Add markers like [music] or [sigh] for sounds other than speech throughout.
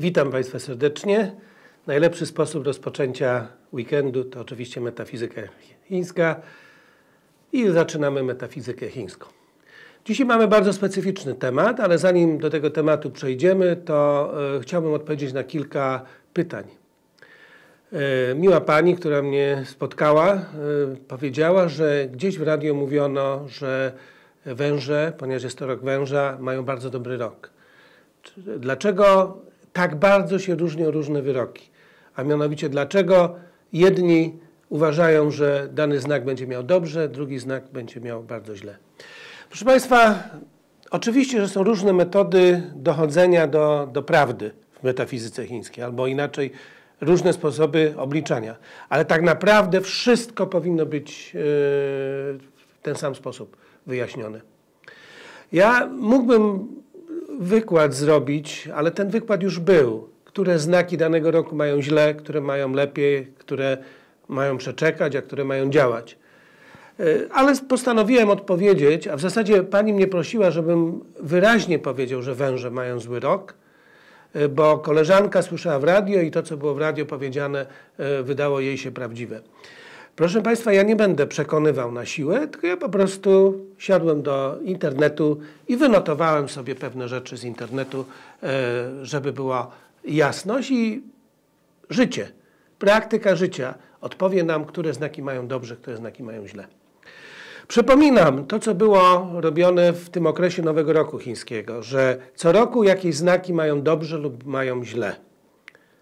Witam Państwa serdecznie. Najlepszy sposób rozpoczęcia weekendu to oczywiście metafizyka chińska i zaczynamy metafizykę chińską. Dzisiaj mamy bardzo specyficzny temat, ale zanim do tego tematu przejdziemy, to e, chciałbym odpowiedzieć na kilka pytań. E, miła pani, która mnie spotkała, e, powiedziała, że gdzieś w radio mówiono, że węże, ponieważ jest to rok węża, mają bardzo dobry rok. Dlaczego tak bardzo się różnią różne wyroki? A mianowicie dlaczego jedni uważają, że dany znak będzie miał dobrze, drugi znak będzie miał bardzo źle. Proszę Państwa, oczywiście, że są różne metody dochodzenia do, do prawdy w metafizyce chińskiej, albo inaczej różne sposoby obliczania, ale tak naprawdę wszystko powinno być yy, w ten sam sposób wyjaśnione. Ja mógłbym wykład zrobić, ale ten wykład już był. Które znaki danego roku mają źle, które mają lepiej, które mają przeczekać, a które mają działać. E, ale postanowiłem odpowiedzieć, a w zasadzie pani mnie prosiła, żebym wyraźnie powiedział, że węże mają zły rok, e, bo koleżanka słyszała w radio i to, co było w radio powiedziane, e, wydało jej się prawdziwe. Proszę Państwa, ja nie będę przekonywał na siłę, tylko ja po prostu siadłem do internetu i wynotowałem sobie pewne rzeczy z internetu, żeby była jasność i życie, praktyka życia odpowie nam, które znaki mają dobrze, które znaki mają źle. Przypominam to, co było robione w tym okresie Nowego Roku Chińskiego, że co roku jakieś znaki mają dobrze lub mają źle.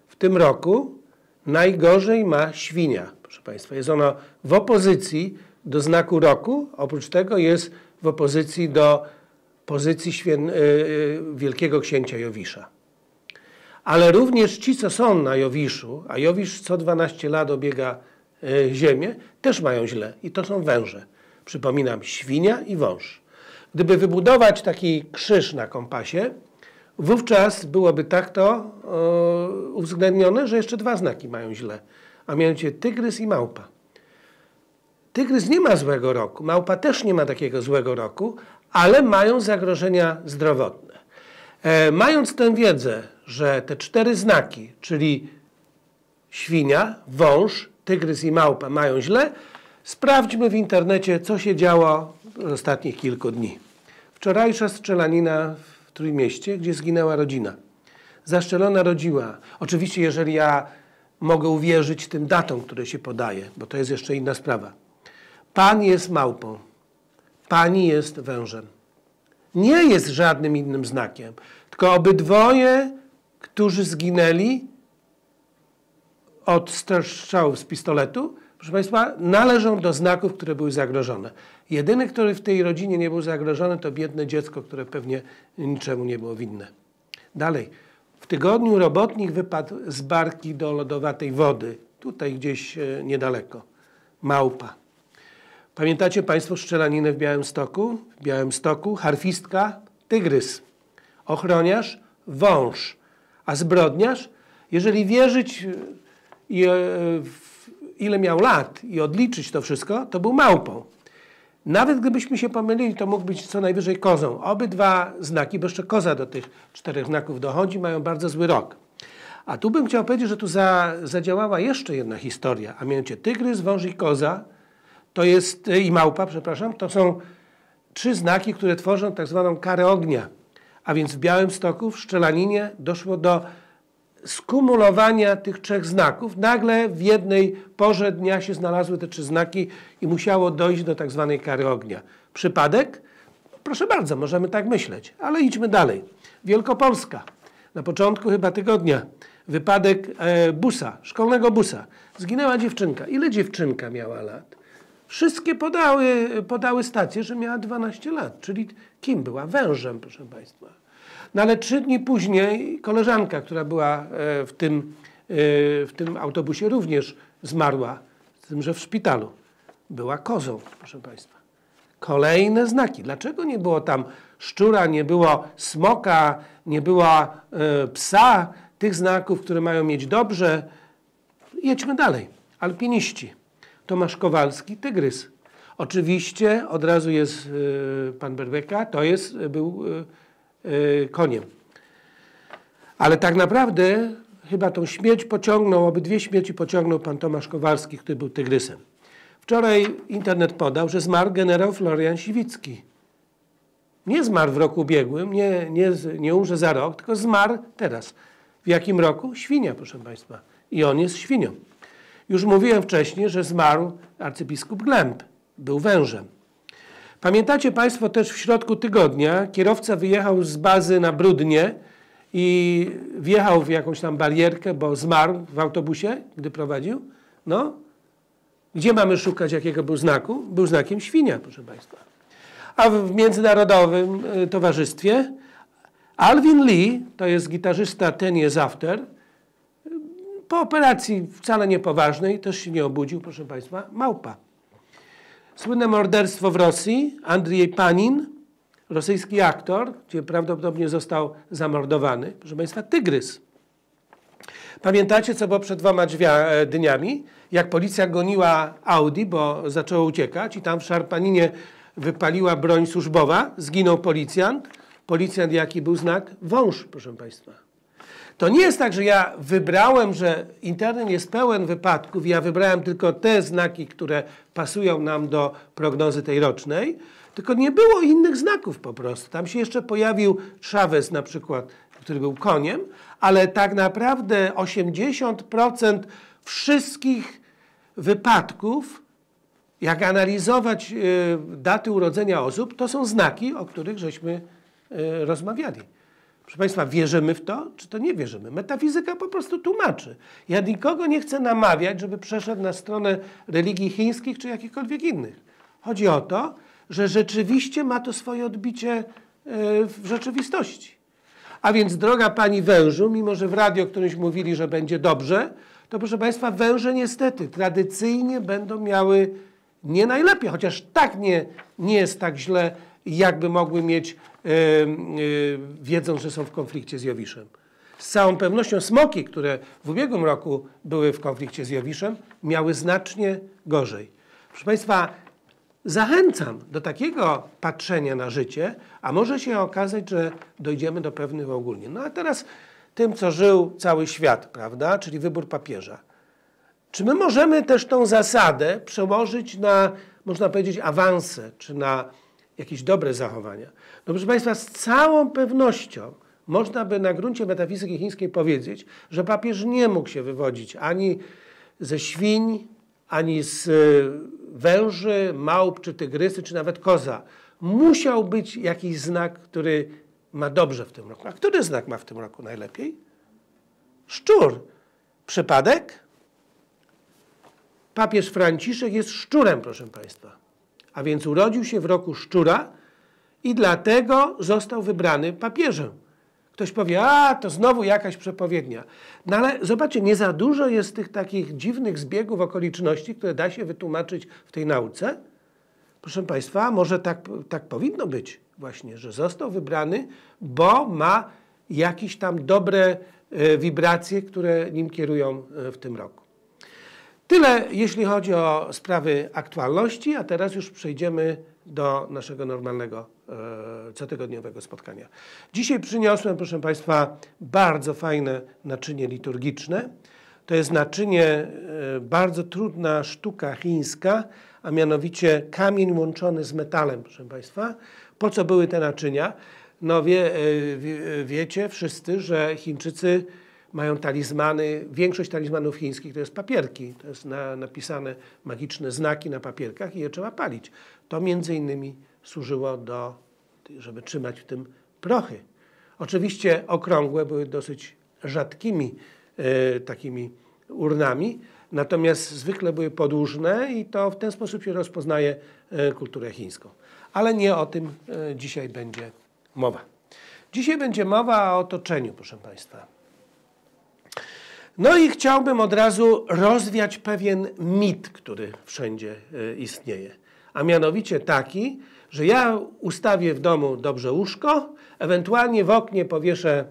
W tym roku najgorzej ma świnia. Proszę Państwa, jest ona w opozycji do znaku roku, oprócz tego jest w opozycji do pozycji świę... Y, y, Wielkiego Księcia Jowisza. Ale również ci, co są na Jowiszu, a Jowisz co 12 lat obiega y, ziemię, też mają źle i to są węże. Przypominam, świnia i wąż. Gdyby wybudować taki krzyż na kompasie, wówczas byłoby tak to uwzględnione, że jeszcze dwa znaki mają źle, a mianowicie tygrys i małpa. Tygrys nie ma złego roku, małpa też nie ma takiego złego roku, ale mają zagrożenia zdrowotne. E, mając tę wiedzę, że te cztery znaki, czyli świnia, wąż, tygrys i małpa mają źle, Sprawdźmy w internecie, co się działo w ostatnich kilku dni. Wczorajsza strzelanina w Trójmieście, gdzie zginęła rodzina. Zaszczelona rodziła. Oczywiście, jeżeli ja mogę uwierzyć tym datom, które się podaje, bo to jest jeszcze inna sprawa. Pan jest małpą. Pani jest wężem. Nie jest żadnym innym znakiem, tylko obydwoje, którzy zginęli od strzałów z pistoletu, proszę Państwa, należą do znaków, które były zagrożone. Jedyny, który w tej rodzinie nie był zagrożony, to biedne dziecko, które pewnie niczemu nie było winne. Dalej. W tygodniu robotnik wypadł z barki do lodowatej wody, tutaj gdzieś e, niedaleko. Małpa. Pamiętacie Państwo szczelaninę w Białymstoku? W Białymstoku harfistka, tygrys. Ochroniarz, wąż. A zbrodniarz, jeżeli wierzyć e, ile miał lat i odliczyć to wszystko, to był małpą. Nawet gdybyśmy się pomylili, to mógł być co najwyżej kozą. Obydwa znaki, bo jeszcze koza do tych czterech znaków dochodzi, mają bardzo zły rok. A tu bym chciał powiedzieć, że tu za, zadziałała jeszcze jedna historia, a mianowicie tygrys, wąż i koza, to jest, i małpa, przepraszam, to są trzy znaki, które tworzą tak zwaną karę ognia. A więc w Białym Stoku, w Szczelaninie doszło do skumulowania tych trzech znaków. Nagle w jednej porze dnia się znalazły te trzy znaki i musiało dojść do tak zwanej kary ognia. Przypadek? Proszę bardzo, możemy tak myśleć, ale idźmy dalej. Wielkopolska. Na początku chyba tygodnia wypadek e, busa, szkolnego busa. Zginęła dziewczynka. Ile dziewczynka miała lat? Wszystkie podały, podały stację, że miała 12 lat. Czyli kim była? Wężem, proszę Państwa. No ale trzy dni później koleżanka, która była e, w tym, e, w tym autobusie również zmarła, z tym, że w szpitalu. Była kozą, proszę Państwa. Kolejne znaki. Dlaczego nie było tam szczura, nie było smoka, nie było e, psa, tych znaków, które mają mieć dobrze? Jedźmy dalej. Alpiniści. Tomasz Kowalski, tygrys. Oczywiście od razu jest pan Berbeka, to jest, był koniem. Ale tak naprawdę chyba tą śmierć pociągnął, obydwie śmierci pociągnął pan Tomasz Kowalski, który był tygrysem. Wczoraj internet podał, że zmarł generał Florian Siwicki. Nie zmarł w roku ubiegłym, nie, nie, nie umrze za rok, tylko zmarł teraz. W jakim roku? Świnia, proszę Państwa. I on jest świnią. Już mówiłem wcześniej, że zmarł arcybiskup Glemp. Był wężem. Pamiętacie Państwo też w środku tygodnia kierowca wyjechał z bazy na Brudnie i wjechał w jakąś tam barierkę, bo zmarł w autobusie, gdy prowadził. No, gdzie mamy szukać jakiego był znaku? Był znakiem świnia, proszę Państwa. A w międzynarodowym y, towarzystwie Alvin Lee, to jest gitarzysta Ten Years After, po operacji wcale niepoważnej, też się nie obudził, proszę Państwa, małpa. Słynne morderstwo w Rosji, Andrzej Panin, rosyjski aktor, gdzie prawdopodobnie został zamordowany, proszę Państwa, tygrys. Pamiętacie, co było przed dwoma e, dniami? Jak policja goniła Audi, bo zaczęło uciekać i tam w Szarpaninie wypaliła broń służbowa, zginął policjant. Policjant jaki był znak? Wąż, proszę Państwa. To nie jest tak, że ja wybrałem, że internet jest pełen wypadków ja wybrałem tylko te znaki, które pasują nam do prognozy tej rocznej, tylko nie było innych znaków po prostu. Tam się jeszcze pojawił Chavez na przykład, który był koniem, ale tak naprawdę 80% wszystkich wypadków, jak analizować y, daty urodzenia osób, to są znaki, o których żeśmy y, rozmawiali. Proszę Państwa, wierzymy w to, czy to nie wierzymy? Metafizyka po prostu tłumaczy. Ja nikogo nie chcę namawiać, żeby przeszedł na stronę religii chińskich czy jakichkolwiek innych. Chodzi o to, że rzeczywiście ma to swoje odbicie e, w rzeczywistości. A więc, droga pani wężu, mimo że w radio którymś mówili, że będzie dobrze, to proszę Państwa, węże niestety tradycyjnie będą miały nie najlepiej, chociaż tak nie, nie jest tak źle, jakby mogły mieć, wiedząc, że są w konflikcie z Jowiszem. Z całą pewnością smoki, które w ubiegłym roku były w konflikcie z Jowiszem, miały znacznie gorzej. Proszę Państwa, zachęcam do takiego patrzenia na życie, a może się okazać, że dojdziemy do pewnych ogólnie. No a teraz tym, co żył cały świat, prawda, czyli wybór papieża. Czy my możemy też tą zasadę przełożyć na, można powiedzieć, awanse, czy na jakieś dobre zachowania? No proszę Państwa, z całą pewnością można by na gruncie metafizyki chińskiej powiedzieć, że papież nie mógł się wywodzić ani ze świń, ani z y, węży, małp, czy tygrysy, czy nawet koza. Musiał być jakiś znak, który ma dobrze w tym roku. A który znak ma w tym roku najlepiej? Szczur. Przypadek? Papież Franciszek jest szczurem, proszę Państwa. A więc urodził się w roku szczura i dlatego został wybrany papieżem. Ktoś powie, a to znowu jakaś przepowiednia. No ale zobaczcie, nie za dużo jest tych takich dziwnych zbiegów okoliczności, które da się wytłumaczyć w tej nauce. Proszę Państwa, może tak, tak powinno być właśnie, że został wybrany, bo ma jakieś tam dobre e, wibracje, które nim kierują e, w tym roku. Tyle, jeśli chodzi o sprawy aktualności, a teraz już przejdziemy do naszego normalnego e, cotygodniowego spotkania. Dzisiaj przyniosłem, proszę Państwa, bardzo fajne naczynie liturgiczne. To jest naczynie, e, bardzo trudna sztuka chińska, a mianowicie kamień łączony z metalem, proszę Państwa. Po co były te naczynia? No wie, e, wie, wiecie wszyscy, że Chińczycy mają talizmany, większość talizmanów chińskich to jest papierki, to jest na, napisane magiczne znaki na papierkach i je trzeba palić. To między innymi służyło do, żeby trzymać w tym prochy. Oczywiście okrągłe były dosyć rzadkimi e, takimi urnami, natomiast zwykle były podłużne i to w ten sposób się rozpoznaje e, kulturę chińską. Ale nie o tym e, dzisiaj będzie mowa. Dzisiaj będzie mowa o otoczeniu, proszę Państwa. No i chciałbym od razu rozwiać pewien mit, który wszędzie e, istnieje. A mianowicie taki, że ja ustawię w domu dobrze łóżko, ewentualnie w oknie powieszę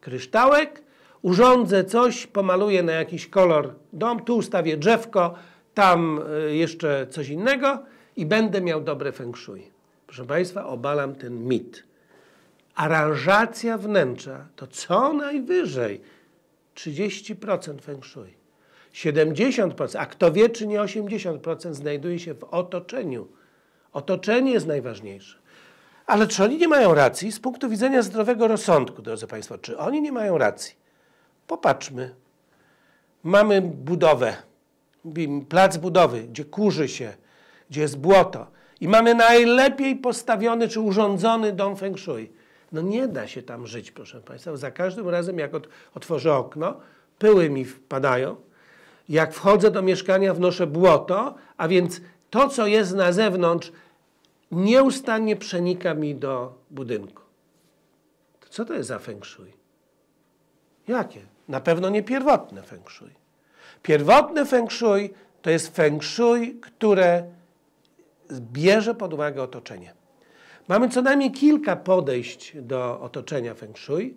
kryształek, urządzę coś, pomaluję na jakiś kolor dom, tu ustawię drzewko, tam e, jeszcze coś innego i będę miał dobre feng shui. Proszę Państwa, obalam ten mit. aranżacja wnętrza to co najwyżej 30% feng shui. 70%, a kto wie, czy nie 80% znajduje się w otoczeniu. Otoczenie jest najważniejsze. Ale czy oni nie mają racji? Z punktu widzenia zdrowego rozsądku, drodzy Państwo, czy oni nie mają racji? Popatrzmy. Mamy budowę, plac budowy, gdzie kurzy się, gdzie jest błoto i mamy najlepiej postawiony czy urządzony dom feng shui. No nie da się tam żyć, proszę Państwa. Za każdym razem, jak otworzę okno, pyły mi wpadają. Jak wchodzę do mieszkania, wnoszę błoto, a więc to, co jest na zewnątrz, nieustannie przenika mi do budynku. To co to jest za feng shui? Jakie? Na pewno nie pierwotne feng shui. Pierwotne feng shui to jest feng shui, które bierze pod uwagę otoczenie. Mamy co najmniej kilka podejść do otoczenia feng shui.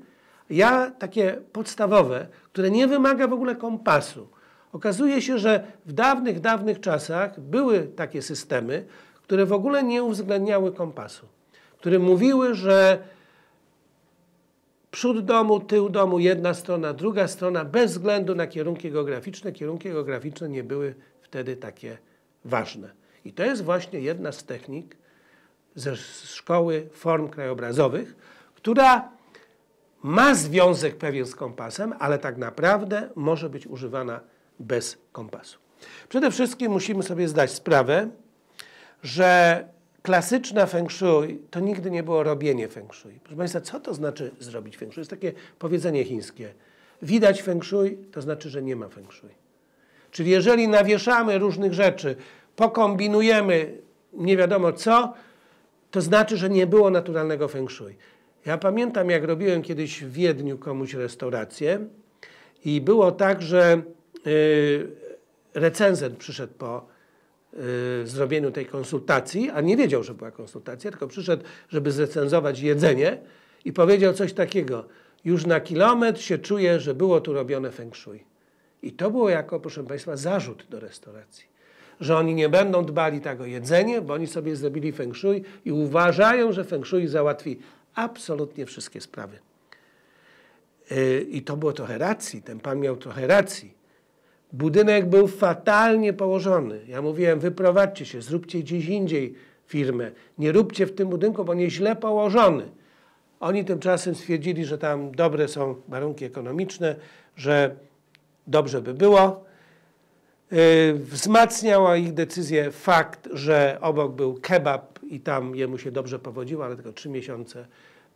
Ja takie podstawowe, które nie wymaga w ogóle kompasu. Okazuje się, że w dawnych, dawnych czasach były takie systemy, które w ogóle nie uwzględniały kompasu, które mówiły, że przód domu, tył domu, jedna strona, druga strona, bez względu na kierunki geograficzne. Kierunki geograficzne nie były wtedy takie ważne. I to jest właśnie jedna z technik ze szkoły form krajobrazowych, która ma związek pewien z kompasem, ale tak naprawdę może być używana bez kompasu. Przede wszystkim musimy sobie zdać sprawę, że klasyczna feng shui to nigdy nie było robienie feng shui. Proszę Państwa, co to znaczy zrobić feng shui? Jest takie powiedzenie chińskie. Widać feng shui, to znaczy, że nie ma feng shui. Czyli jeżeli nawieszamy różnych rzeczy, pokombinujemy nie wiadomo co, to znaczy, że nie było naturalnego feng shui. Ja pamiętam, jak robiłem kiedyś w Wiedniu komuś restaurację i było tak, że y, recenzent przyszedł po y, zrobieniu tej konsultacji, a nie wiedział, że była konsultacja, tylko przyszedł, żeby zrecenzować jedzenie i powiedział coś takiego. Już na kilometr się czuje, że było tu robione feng shui. I to było jako, proszę Państwa, zarzut do restauracji że oni nie będą dbali tak o jedzenie, bo oni sobie zrobili feng shui i uważają, że feng shui załatwi absolutnie wszystkie sprawy. Yy, I to było trochę racji, ten pan miał trochę racji. Budynek był fatalnie położony. Ja mówiłem, wyprowadźcie się, zróbcie gdzieś indziej firmę. Nie róbcie w tym budynku, bo nie źle położony. Oni tymczasem stwierdzili, że tam dobre są warunki ekonomiczne, że dobrze by było. Y, wzmacniała ich decyzję fakt, że obok był kebab i tam jemu się dobrze powodziło, ale tylko trzy miesiące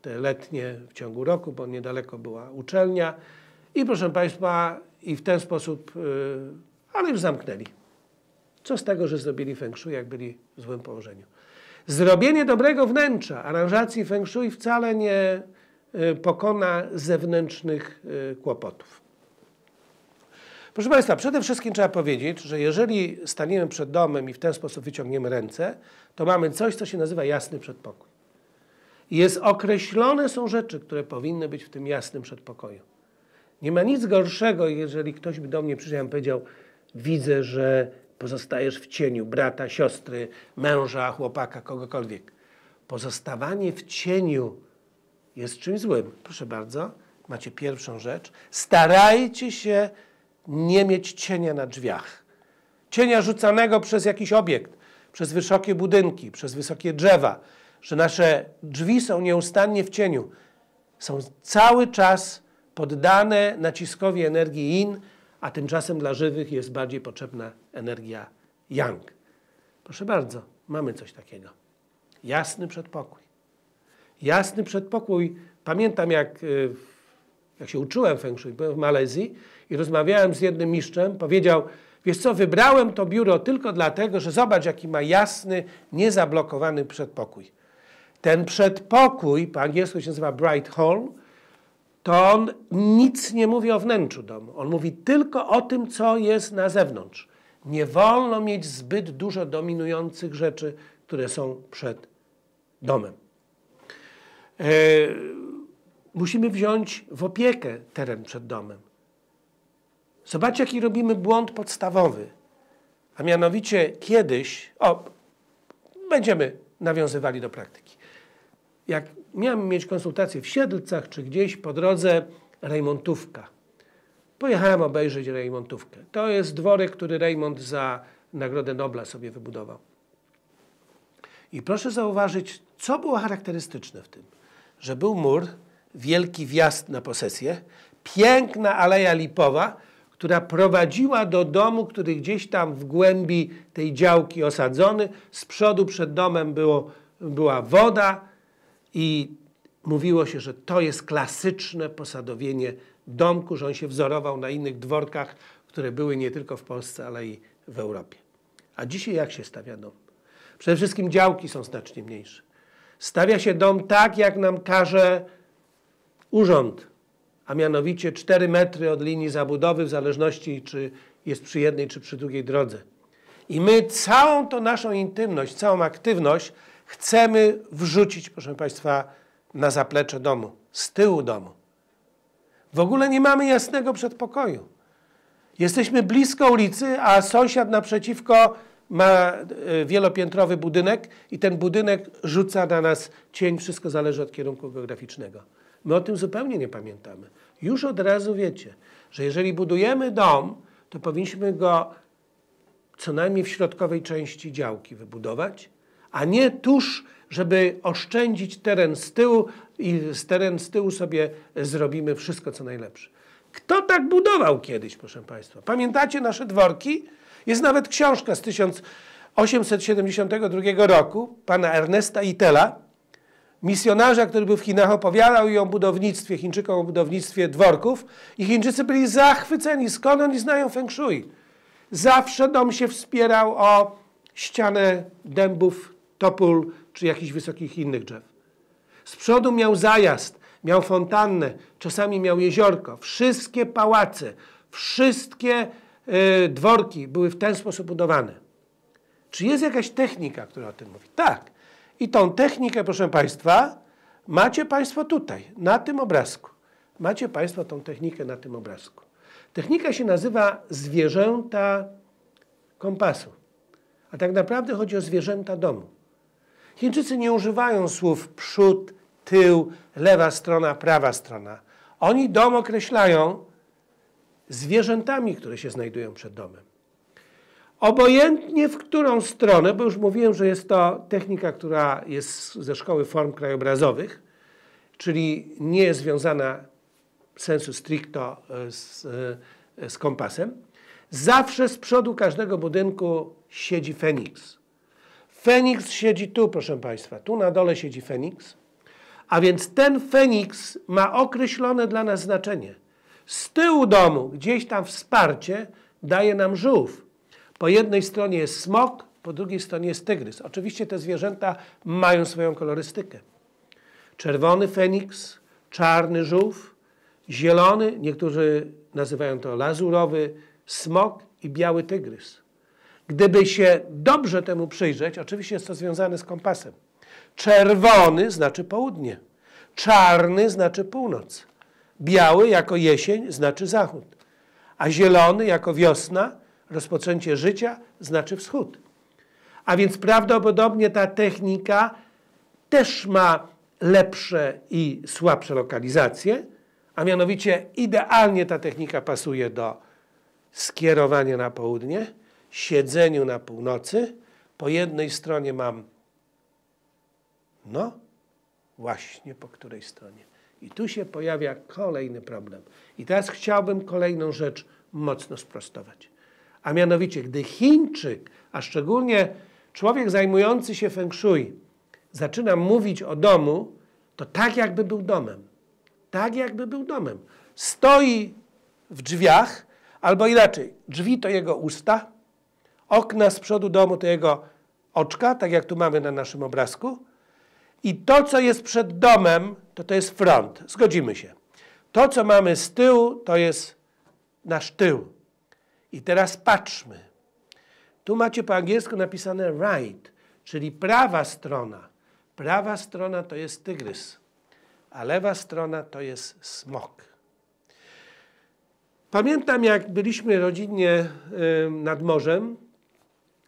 te letnie w ciągu roku, bo niedaleko była uczelnia. I proszę Państwa, i w ten sposób, y, ale już zamknęli. Co z tego, że zrobili feng shui, jak byli w złym położeniu? Zrobienie dobrego wnętrza, aranżacji feng shui wcale nie y, pokona zewnętrznych kłopotów. Proszę Państwa, przede wszystkim trzeba powiedzieć, że jeżeli staniemy przed domem i w ten sposób wyciągniemy ręce, to mamy coś, co się nazywa jasny przedpokój. Jest określone są rzeczy, które powinny być w tym jasnym przedpokoju. Nie ma nic gorszego, jeżeli ktoś by do mnie przyszedł i powiedział, widzę, że pozostajesz w cieniu brata, siostry, męża, chłopaka, kogokolwiek. Pozostawanie w cieniu jest czymś złym. Proszę bardzo, macie pierwszą rzecz. Starajcie się nie mieć cienia na drzwiach. Cienia rzucanego przez jakiś obiekt, przez wysokie budynki, przez wysokie drzewa, że nasze drzwi są nieustannie w cieniu. Są cały czas poddane naciskowi energii yin, a tymczasem dla żywych jest bardziej potrzebna energia yang. Proszę bardzo, mamy coś takiego. Jasny przedpokój. Jasny przedpokój. Pamiętam, jak, y, jak się uczyłem feng shui, byłem w Malezji i rozmawiałem z jednym mistrzem, powiedział, wiesz co, wybrałem to biuro tylko dlatego, że zobacz, jaki ma jasny, niezablokowany przedpokój. Ten przedpokój, po angielsku się nazywa Bright Hall, to on nic nie mówi o wnętrzu domu. On mówi tylko o tym, co jest na zewnątrz. Nie wolno mieć zbyt dużo dominujących rzeczy, które są przed domem. E, musimy wziąć w opiekę teren przed domem. Zobaczcie, jaki robimy błąd podstawowy. A mianowicie kiedyś, o, będziemy nawiązywali do praktyki. jak miałem mieć konsultację w Siedlcach czy gdzieś po drodze Rejmontówka. Pojechałem obejrzeć Rejmontówkę. To jest dworek, który Rejmont za Nagrodę Nobla sobie wybudował. I proszę zauważyć, co było charakterystyczne w tym, że był mur, wielki wjazd na posesję, piękna aleja lipowa, która prowadziła do domu, który gdzieś tam w głębi tej działki osadzony. Z przodu przed domem było, była woda i mówiło się, że to jest klasyczne posadowienie domku, że on się wzorował na innych dworkach, które były nie tylko w Polsce, ale i w Europie. A dzisiaj jak się stawia dom? Przede wszystkim działki są znacznie mniejsze. Stawia się dom tak, jak nam każe urząd, a mianowicie 4 metry od linii zabudowy, w zależności czy jest przy jednej czy przy drugiej drodze. I my całą tą naszą intymność, całą aktywność chcemy wrzucić, proszę Państwa, na zaplecze domu, z tyłu domu. W ogóle nie mamy jasnego przedpokoju. Jesteśmy blisko ulicy, a sąsiad naprzeciwko ma e, wielopiętrowy budynek i ten budynek rzuca na nas cień, wszystko zależy od kierunku geograficznego. My o tym zupełnie nie pamiętamy. Już od razu wiecie, że jeżeli budujemy dom, to powinniśmy go co najmniej w środkowej części działki wybudować, a nie tuż, żeby oszczędzić teren z tyłu i z teren z tyłu sobie zrobimy wszystko co najlepsze. Kto tak budował kiedyś, proszę Państwa? Pamiętacie nasze dworki? Jest nawet książka z 1872 roku pana Ernesta Itela, misjonarza, który był w Chinach, opowiadał i o budownictwie, Chińczykom o budownictwie dworków i Chińczycy byli zachwyceni, skąd oni znają feng shui. Zawsze dom się wspierał o ścianę dębów, topól czy jakichś wysokich innych drzew. Z przodu miał zajazd, miał fontannę, czasami miał jeziorko. Wszystkie pałace, wszystkie y, dworki były w ten sposób budowane. Czy jest jakaś technika, która o tym mówi? Tak. I tą technikę, proszę Państwa, macie Państwo tutaj, na tym obrazku. Macie Państwo tą technikę na tym obrazku. Technika się nazywa zwierzęta kompasu. A tak naprawdę chodzi o zwierzęta domu. Chińczycy nie używają słów przód, tył, lewa strona, prawa strona. Oni dom określają zwierzętami, które się znajdują przed domem. Obojętnie w którą stronę, bo już mówiłem, że jest to technika, która jest ze szkoły form krajobrazowych, czyli nie jest związana sensu stricto e, z, e, z kompasem. Zawsze z przodu każdego budynku siedzi Feniks. Feniks siedzi tu, proszę Państwa. Tu na dole siedzi Feniks. A więc ten Feniks ma określone dla nas znaczenie. Z tyłu domu, gdzieś tam wsparcie, daje nam żółw. Po jednej stronie jest smok, po drugiej stronie jest tygrys. Oczywiście te zwierzęta mają swoją kolorystykę. Czerwony feniks, czarny żółw, zielony, niektórzy nazywają to lazurowy, smok i biały tygrys. Gdyby się dobrze temu przyjrzeć, oczywiście jest to związane z kompasem. Czerwony znaczy południe, czarny znaczy północ, biały jako jesień znaczy zachód, a zielony jako wiosna, rozpoczęcie życia znaczy wschód. A więc prawdopodobnie ta technika też ma lepsze i słabsze lokalizacje, a mianowicie idealnie ta technika pasuje do skierowania na południe, siedzeniu na północy. Po jednej stronie mam, no, właśnie po której stronie. I tu się pojawia kolejny problem. I teraz chciałbym kolejną rzecz mocno sprostować. A mianowicie, gdy Chińczyk, a szczególnie człowiek zajmujący się feng shui, zaczyna mówić o domu, to tak jakby był domem. Tak jakby był domem. Stoi w drzwiach, albo inaczej, drzwi to jego usta, okna z przodu domu to jego oczka, tak jak tu mamy na naszym obrazku. I to, co jest przed domem, to to jest front. Zgodzimy się. To, co mamy z tyłu, to jest nasz tył. I teraz patrzmy. Tu macie po angielsku napisane right, czyli prawa strona. Prawa strona to jest tygrys, a lewa strona to jest smok. Pamiętam, jak byliśmy rodzinnie nad morzem,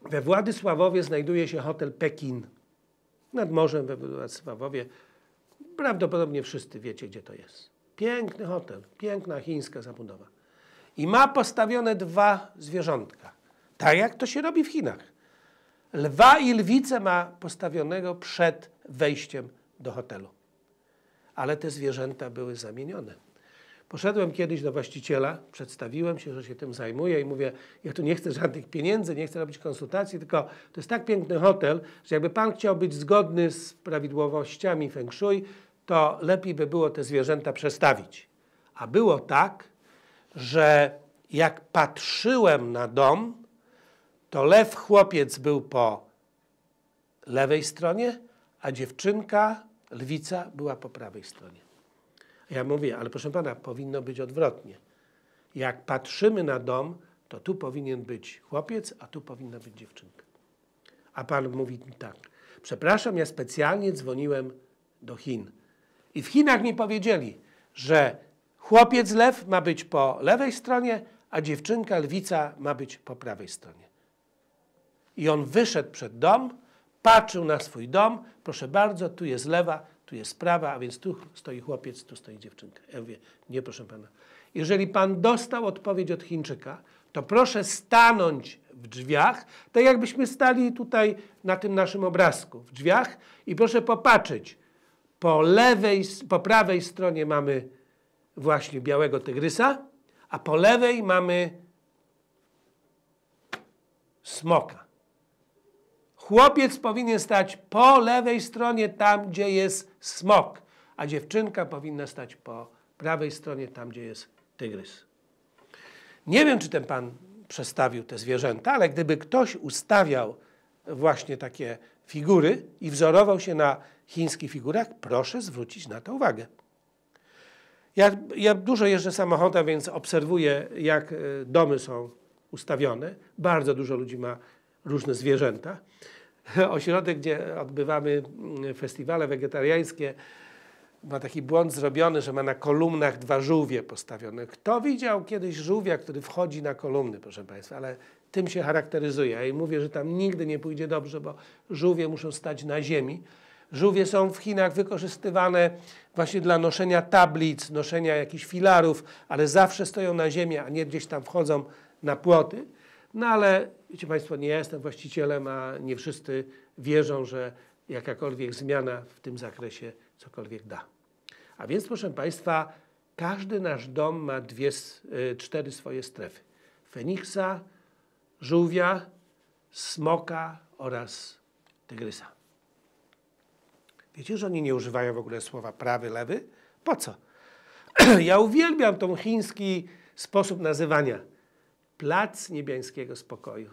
we Władysławowie znajduje się hotel Pekin. Nad morzem we Władysławowie Prawdopodobnie wszyscy wiecie, gdzie to jest. Piękny hotel, piękna chińska zabudowa. I ma postawione dwa zwierzątka. Tak jak to się robi w Chinach. Lwa i lwicę ma postawionego przed wejściem do hotelu. Ale te zwierzęta były zamienione. Poszedłem kiedyś do właściciela, przedstawiłem się, że się tym zajmuję i mówię, ja tu nie chcę żadnych pieniędzy, nie chcę robić konsultacji, tylko to jest tak piękny hotel, że jakby pan chciał być zgodny z prawidłowościami feng shui, to lepiej by było te zwierzęta przestawić. A było tak, że jak patrzyłem na dom, to lew chłopiec był po lewej stronie, a dziewczynka, lwica była po prawej stronie. Ja mówię, ale proszę pana, powinno być odwrotnie. Jak patrzymy na dom, to tu powinien być chłopiec, a tu powinna być dziewczynka. A pan mówi tak. Przepraszam, ja specjalnie dzwoniłem do Chin. I w Chinach mi powiedzieli, że chłopiec lew ma być po lewej stronie, a dziewczynka lwica ma być po prawej stronie. I on wyszedł przed dom, patrzył na swój dom, proszę bardzo, tu jest lewa, tu jest prawa, a więc tu stoi chłopiec, tu stoi dziewczynka. Ja mówię, nie proszę pana. Jeżeli pan dostał odpowiedź od Chińczyka, to proszę stanąć w drzwiach, tak jakbyśmy stali tutaj na tym naszym obrazku, w drzwiach i proszę popatrzeć. Po lewej, po prawej stronie mamy właśnie białego tygrysa, a po lewej mamy smoka. Chłopiec powinien stać po lewej stronie, tam gdzie jest smok, a dziewczynka powinna stać po prawej stronie, tam gdzie jest tygrys. Nie wiem, czy ten pan przestawił te zwierzęta, ale gdyby ktoś ustawiał właśnie takie figury i wzorował się na chińskich figurach, proszę zwrócić na to uwagę. Ja, ja dużo jeżdżę samochodem, więc obserwuję, jak e, domy są ustawione. Bardzo dużo ludzi ma różne zwierzęta. [laughs] Ośrodek, gdzie odbywamy mm, festiwale wegetariańskie, ma taki błąd zrobiony, że ma na kolumnach dwa żółwie postawione. Kto widział kiedyś żółwia, który wchodzi na kolumny, proszę Państwa, ale tym się charakteryzuje. Ja im mówię, że tam nigdy nie pójdzie dobrze, bo żółwie muszą stać na ziemi. Żółwie są w Chinach wykorzystywane właśnie dla noszenia tablic, noszenia jakichś filarów, ale zawsze stoją na ziemi, a nie gdzieś tam wchodzą na płoty. No ale wiecie Państwo, nie ja jestem właścicielem, a nie wszyscy wierzą, że jakakolwiek zmiana w tym zakresie cokolwiek da. A więc proszę Państwa, każdy nasz dom ma dwie, y, cztery swoje strefy. Feniksa, żółwia, smoka oraz tygrysa. Wiecie, że oni nie używają w ogóle słowa prawy, lewy? Po co? [clears throat] ja uwielbiam tą chiński sposób nazywania Plac Niebiańskiego Spokoju.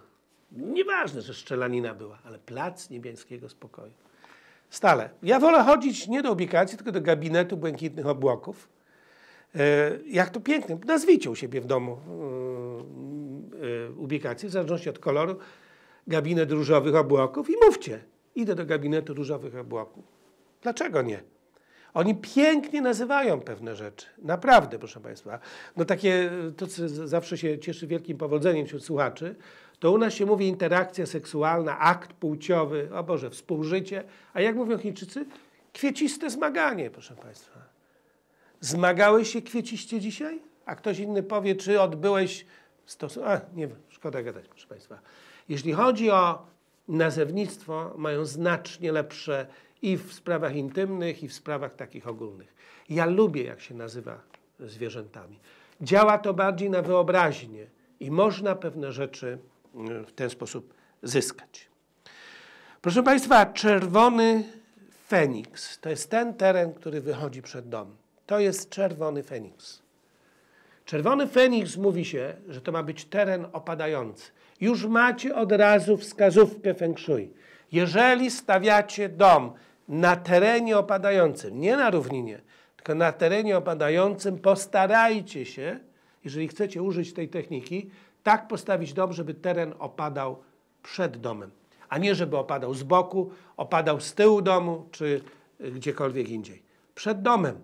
Nieważne, że szczelanina była, ale Plac Niebiańskiego Spokoju. Stale. Ja wolę chodzić nie do ubikacji, tylko do gabinetu błękitnych obłoków. E, jak to pięknie. Nazwijcie u siebie w domu e, e, ubikację, w zależności od koloru, gabinet różowych obłoków i mówcie. Idę do gabinetu różowych obłoków. Dlaczego nie? Oni pięknie nazywają pewne rzeczy. Naprawdę, proszę Państwa. No takie, to co zawsze się cieszy wielkim powodzeniem wśród słuchaczy, to u nas się mówi interakcja seksualna, akt płciowy, o Boże, współżycie. A jak mówią Chińczycy? Kwieciste zmaganie, proszę Państwa. Zmagałeś się kwieciście dzisiaj? A ktoś inny powie, czy odbyłeś stosunek. A, nie wiem, szkoda gadać, proszę Państwa. Jeśli chodzi o nazewnictwo, mają znacznie lepsze i w sprawach intymnych, i w sprawach takich ogólnych. Ja lubię, jak się nazywa zwierzętami. Działa to bardziej na wyobraźnię i można pewne rzeczy mm, w ten sposób zyskać. Proszę Państwa, czerwony feniks to jest ten teren, który wychodzi przed dom. To jest czerwony feniks. Czerwony feniks mówi się, że to ma być teren opadający. Już macie od razu wskazówkę feng shui. Jeżeli stawiacie dom na terenie opadającym, nie na równinie, tylko na terenie opadającym, postarajcie się, jeżeli chcecie użyć tej techniki, tak postawić dom, żeby teren opadał przed domem, a nie żeby opadał z boku, opadał z tyłu domu, czy gdziekolwiek indziej. Przed domem.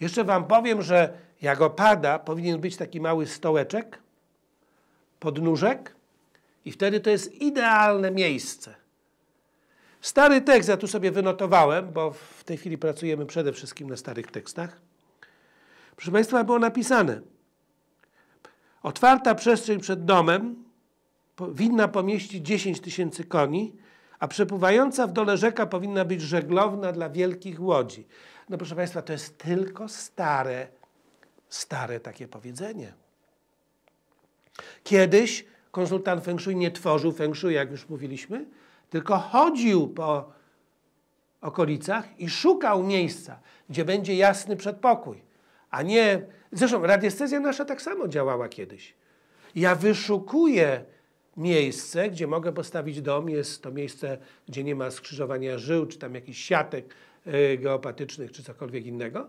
Jeszcze Wam powiem, że jak opada, powinien być taki mały stołeczek, podnóżek i wtedy to jest idealne miejsce Stary tekst, ja tu sobie wynotowałem, bo w tej chwili pracujemy przede wszystkim na starych tekstach. Proszę Państwa, było napisane: Otwarta przestrzeń przed domem winna pomieścić 10 tysięcy koni, a przepływająca w dole rzeka powinna być żeglowna dla wielkich łodzi. No proszę Państwa, to jest tylko stare, stare takie powiedzenie. Kiedyś konsultant Feng Shui nie tworzył Feng Shui, jak już mówiliśmy, tylko chodził po okolicach i szukał miejsca, gdzie będzie jasny przedpokój, a nie... Zresztą radiestezja nasza tak samo działała kiedyś. Ja wyszukuję miejsce, gdzie mogę postawić dom, jest to miejsce, gdzie nie ma skrzyżowania żył, czy tam jakichś siatek e, geopatycznych, czy cokolwiek innego.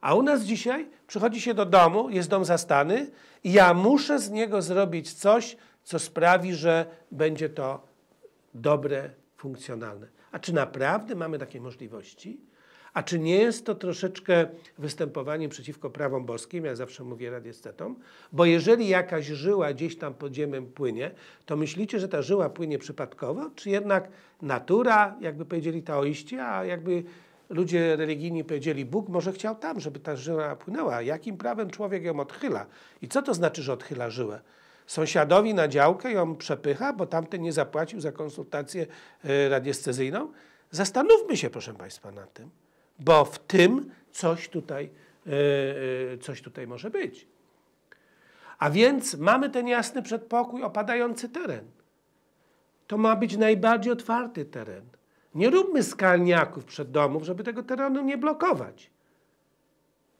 A u nas dzisiaj przychodzi się do domu, jest dom zastany i ja muszę z niego zrobić coś, co sprawi, że będzie to dobre, funkcjonalne. A czy naprawdę mamy takie możliwości? A czy nie jest to troszeczkę występowanie przeciwko prawom boskim, jak zawsze mówię radiestetom? Bo jeżeli jakaś żyła gdzieś tam pod ziemią płynie, to myślicie, że ta żyła płynie przypadkowo? Czy jednak natura, jakby powiedzieli taoiści, a jakby ludzie religijni powiedzieli, Bóg może chciał tam, żeby ta żyła płynęła. Jakim prawem człowiek ją odchyla? I co to znaczy, że odchyla żyłę? Sąsiadowi na działkę ją przepycha, bo tamten nie zapłacił za konsultację e, radiestezyjną? Zastanówmy się, proszę Państwa, nad tym bo w tym coś tutaj, e, e, coś tutaj może być. A więc mamy ten jasny przedpokój, opadający teren. To ma być najbardziej otwarty teren. Nie róbmy skalniaków przed domów, żeby tego terenu nie blokować.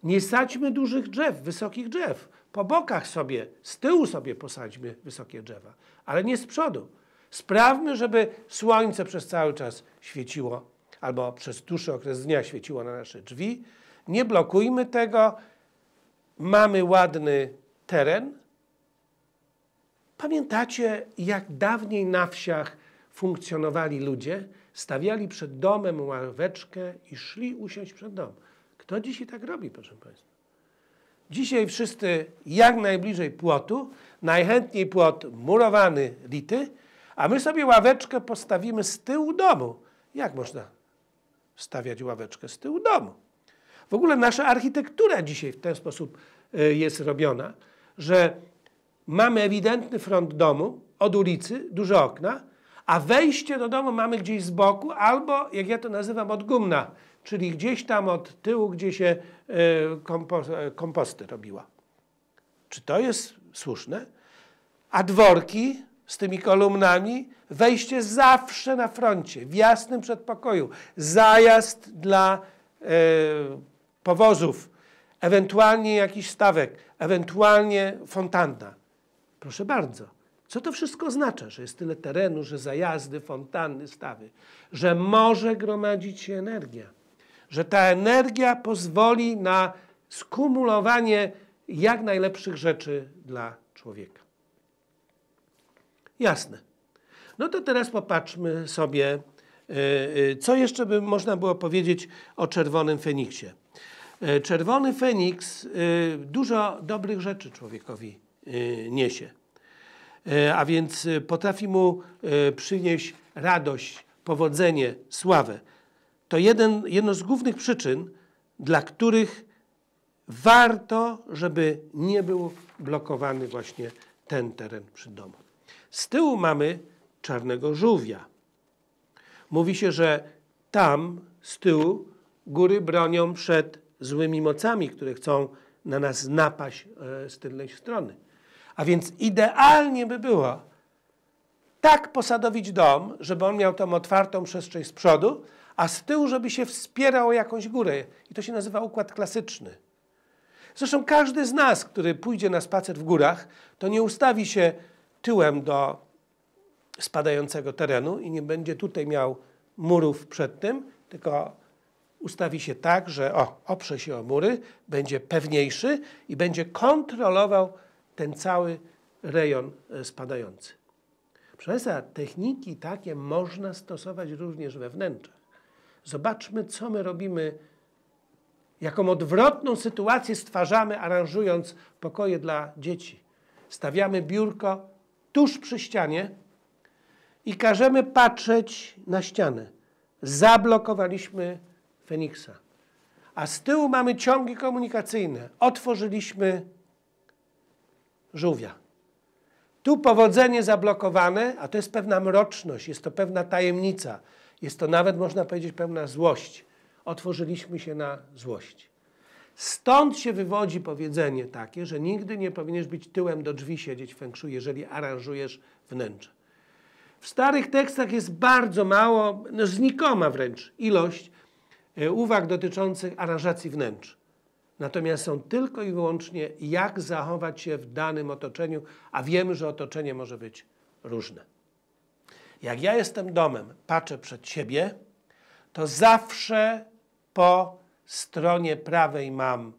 Nie sadźmy dużych drzew, wysokich drzew. Po bokach sobie, z tyłu sobie posadźmy wysokie drzewa, ale nie z przodu. Sprawmy, żeby słońce przez cały czas świeciło albo przez dłuższy okres dnia świeciło na nasze drzwi. Nie blokujmy tego. Mamy ładny teren. Pamiętacie, jak dawniej na wsiach funkcjonowali ludzie? Stawiali przed domem ławeczkę i szli usiąść przed dom. Kto dzisiaj tak robi, proszę Państwa? Dzisiaj wszyscy jak najbliżej płotu, najchętniej płot murowany, lity, a my sobie ławeczkę postawimy z tyłu domu. Jak można stawiać ławeczkę z tyłu domu. W ogóle nasza architektura dzisiaj w ten sposób e, jest robiona, że mamy ewidentny front domu, od ulicy, duże okna, a wejście do domu mamy gdzieś z boku albo, jak ja to nazywam, od gumna, czyli gdzieś tam od tyłu, gdzie się e, e, komposty robiła. Czy to jest słuszne? A dworki z tymi kolumnami, wejście zawsze na froncie, w jasnym przedpokoju, zajazd dla e, powozów, ewentualnie jakiś stawek, ewentualnie fontanna. Proszę bardzo. Co to wszystko oznacza? Że jest tyle terenu, że zajazdy, fontanny, stawy, że może gromadzić się energia, że ta energia pozwoli na skumulowanie jak najlepszych rzeczy dla człowieka. Jasne. No to teraz popatrzmy sobie, e, e, co jeszcze by można było powiedzieć o czerwonym feniksie. E, czerwony feniks dużo dobrych rzeczy człowiekowi niesie. A więc potrafi mu przynieść radość, powodzenie, sławę. To jeden, jedno z głównych przyczyn, dla których warto, żeby nie był blokowany właśnie ten teren przy domu. Z tyłu mamy czarnego żółwia. Mówi się, że tam z tyłu góry bronią przed złymi mocami, które chcą na nas napaść e, z tylnej strony. A więc idealnie by było tak posadowić dom, żeby on miał tą otwartą przestrzeń z przodu, a z tyłu, żeby się wspierał o jakąś górę. I to się nazywa układ klasyczny. Zresztą każdy z nas, który pójdzie na spacer w górach, to nie ustawi się tyłem do spadającego terenu i nie będzie tutaj miał murów przed tym, tylko ustawi się tak, że o, oprze się o mury, będzie pewniejszy i będzie kontrolował ten cały rejon e, spadający. Proszę Państwa, techniki takie można stosować również we wnętrzach. Zobaczmy, co my robimy, jaką odwrotną sytuację stwarzamy, aranżując pokoje dla dzieci. Stawiamy biurko tuż przy ścianie i każemy patrzeć na ścianę. Zablokowaliśmy Feniksa. A z tyłu mamy ciągi komunikacyjne. Otworzyliśmy żółwia. Tu powodzenie zablokowane, a to jest pewna mroczność, jest to pewna tajemnica, jest to nawet, można powiedzieć, pewna złość. Otworzyliśmy się na złość. Stąd się wywodzi powiedzenie takie, że nigdy nie powinieneś być tyłem do drzwi siedzieć w feng shui, jeżeli aranżujesz wnętrze. W starych tekstach jest bardzo mało, no znikoma wręcz ilość e, uwag dotyczących aranżacji wnętrz. Natomiast są tylko i wyłącznie, jak zachować się w danym otoczeniu, a wiemy, że otoczenie może być różne. Jak ja jestem domem, patrzę przed siebie, to zawsze po stronie prawej mam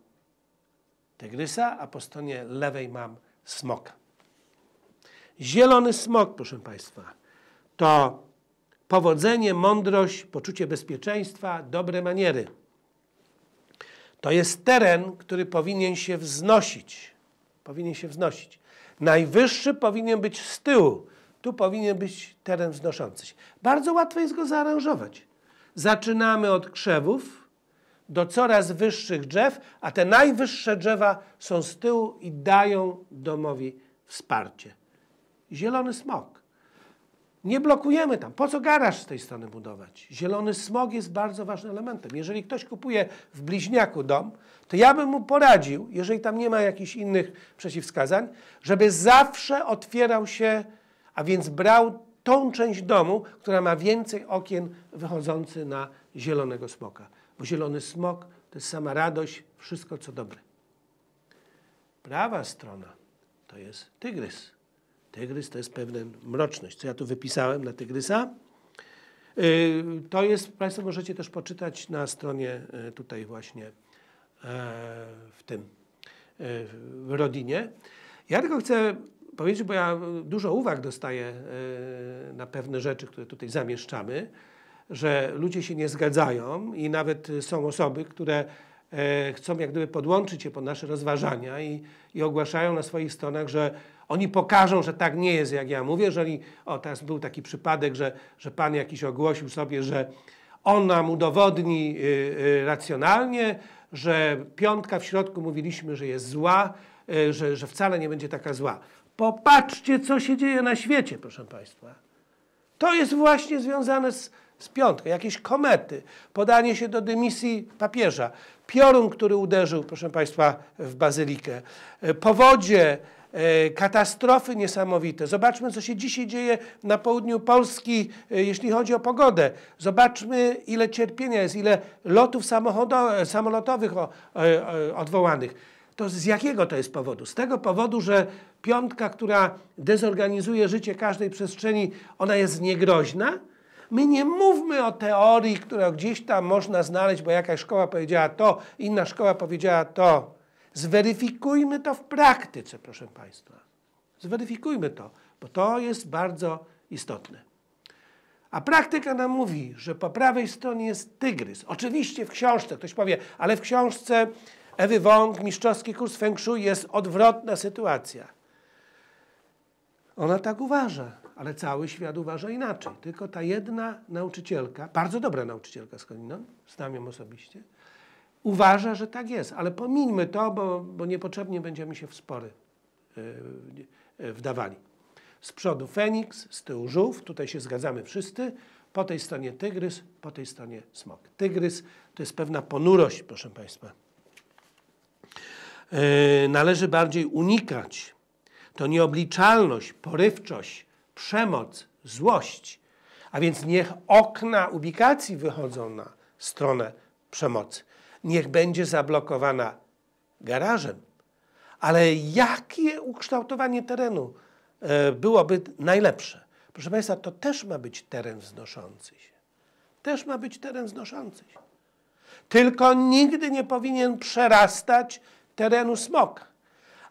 tygrysa, a po stronie lewej mam smoka. Zielony smok, proszę Państwa, to powodzenie, mądrość, poczucie bezpieczeństwa, dobre maniery. To jest teren, który powinien się wznosić. Powinien się wznosić. Najwyższy powinien być z tyłu. Tu powinien być teren wznoszący się. Bardzo łatwo jest go zaaranżować. Zaczynamy od krzewów do coraz wyższych drzew, a te najwyższe drzewa są z tyłu i dają domowi wsparcie. Zielony smok. Nie blokujemy tam. Po co garaż z tej strony budować? Zielony smog jest bardzo ważnym elementem. Jeżeli ktoś kupuje w bliźniaku dom, to ja bym mu poradził, jeżeli tam nie ma jakichś innych przeciwwskazań, żeby zawsze otwierał się, a więc brał tą część domu, która ma więcej okien wychodzący na zielonego smoka. Bo zielony smok to jest sama radość, wszystko co dobre. Prawa strona to jest tygrys. Tygrys to jest pewna mroczność. Co ja tu wypisałem na tygrysa? Y, to jest, Państwo możecie też poczytać na stronie y, tutaj właśnie e, w tym, e, w Rodinie. Ja tylko chcę powiedzieć, bo ja dużo uwag dostaję e, na pewne rzeczy, które tutaj zamieszczamy, że ludzie się nie zgadzają i nawet są osoby, które chcą jak gdyby podłączyć się pod nasze rozważania i, i ogłaszają na swoich stronach, że oni pokażą, że tak nie jest, jak ja mówię. Jeżeli, o teraz był taki przypadek, że, że pan jakiś ogłosił sobie, że on nam udowodni y, y, racjonalnie, że piątka w środku mówiliśmy, że jest zła, y, że, że wcale nie będzie taka zła. Popatrzcie, co się dzieje na świecie, proszę Państwa. To jest właśnie związane z, z piątką. Jakieś komety, podanie się do dymisji papieża, piorun, który uderzył, proszę Państwa, w bazylikę, powodzie, E, katastrofy niesamowite. Zobaczmy, co się dzisiaj dzieje na południu Polski, e, jeśli chodzi o pogodę. Zobaczmy, ile cierpienia jest, ile lotów samolotowych e, odwołanych. To z jakiego to jest powodu? Z tego powodu, że piątka, która dezorganizuje życie każdej przestrzeni, ona jest niegroźna. My nie mówmy o teorii, którą gdzieś tam można znaleźć, bo jakaś szkoła powiedziała to, inna szkoła powiedziała to. Zweryfikujmy to w praktyce, proszę Państwa. Zweryfikujmy to, bo to jest bardzo istotne. A praktyka nam mówi, że po prawej stronie jest tygrys. Oczywiście w książce, ktoś powie, ale w książce Ewy Wąg, mistrzowski kurs Feng Shui jest odwrotna sytuacja. Ona tak uważa, ale cały świat uważa inaczej. Tylko ta jedna nauczycielka, bardzo dobra nauczycielka skądinąd, znam ją osobiście, uważa, że tak jest. Ale pomińmy to, bo, bo niepotrzebnie będziemy się w spory yy, wdawali. Z przodu Feniks, z tyłu żółw, tutaj się zgadzamy wszyscy. Po tej stronie tygrys, po tej stronie smok. Tygrys to jest pewna ponurość, proszę Państwa. Yy, należy bardziej unikać. To nieobliczalność, porywczość, przemoc, złość. A więc niech okna ubikacji wychodzą na stronę przemocy niech będzie zablokowana garażem. Ale jakie ukształtowanie terenu e, byłoby najlepsze? Proszę Państwa, to też ma być teren wznoszący się. Też ma być teren wznoszący się. Tylko nigdy nie powinien przerastać terenu smoka.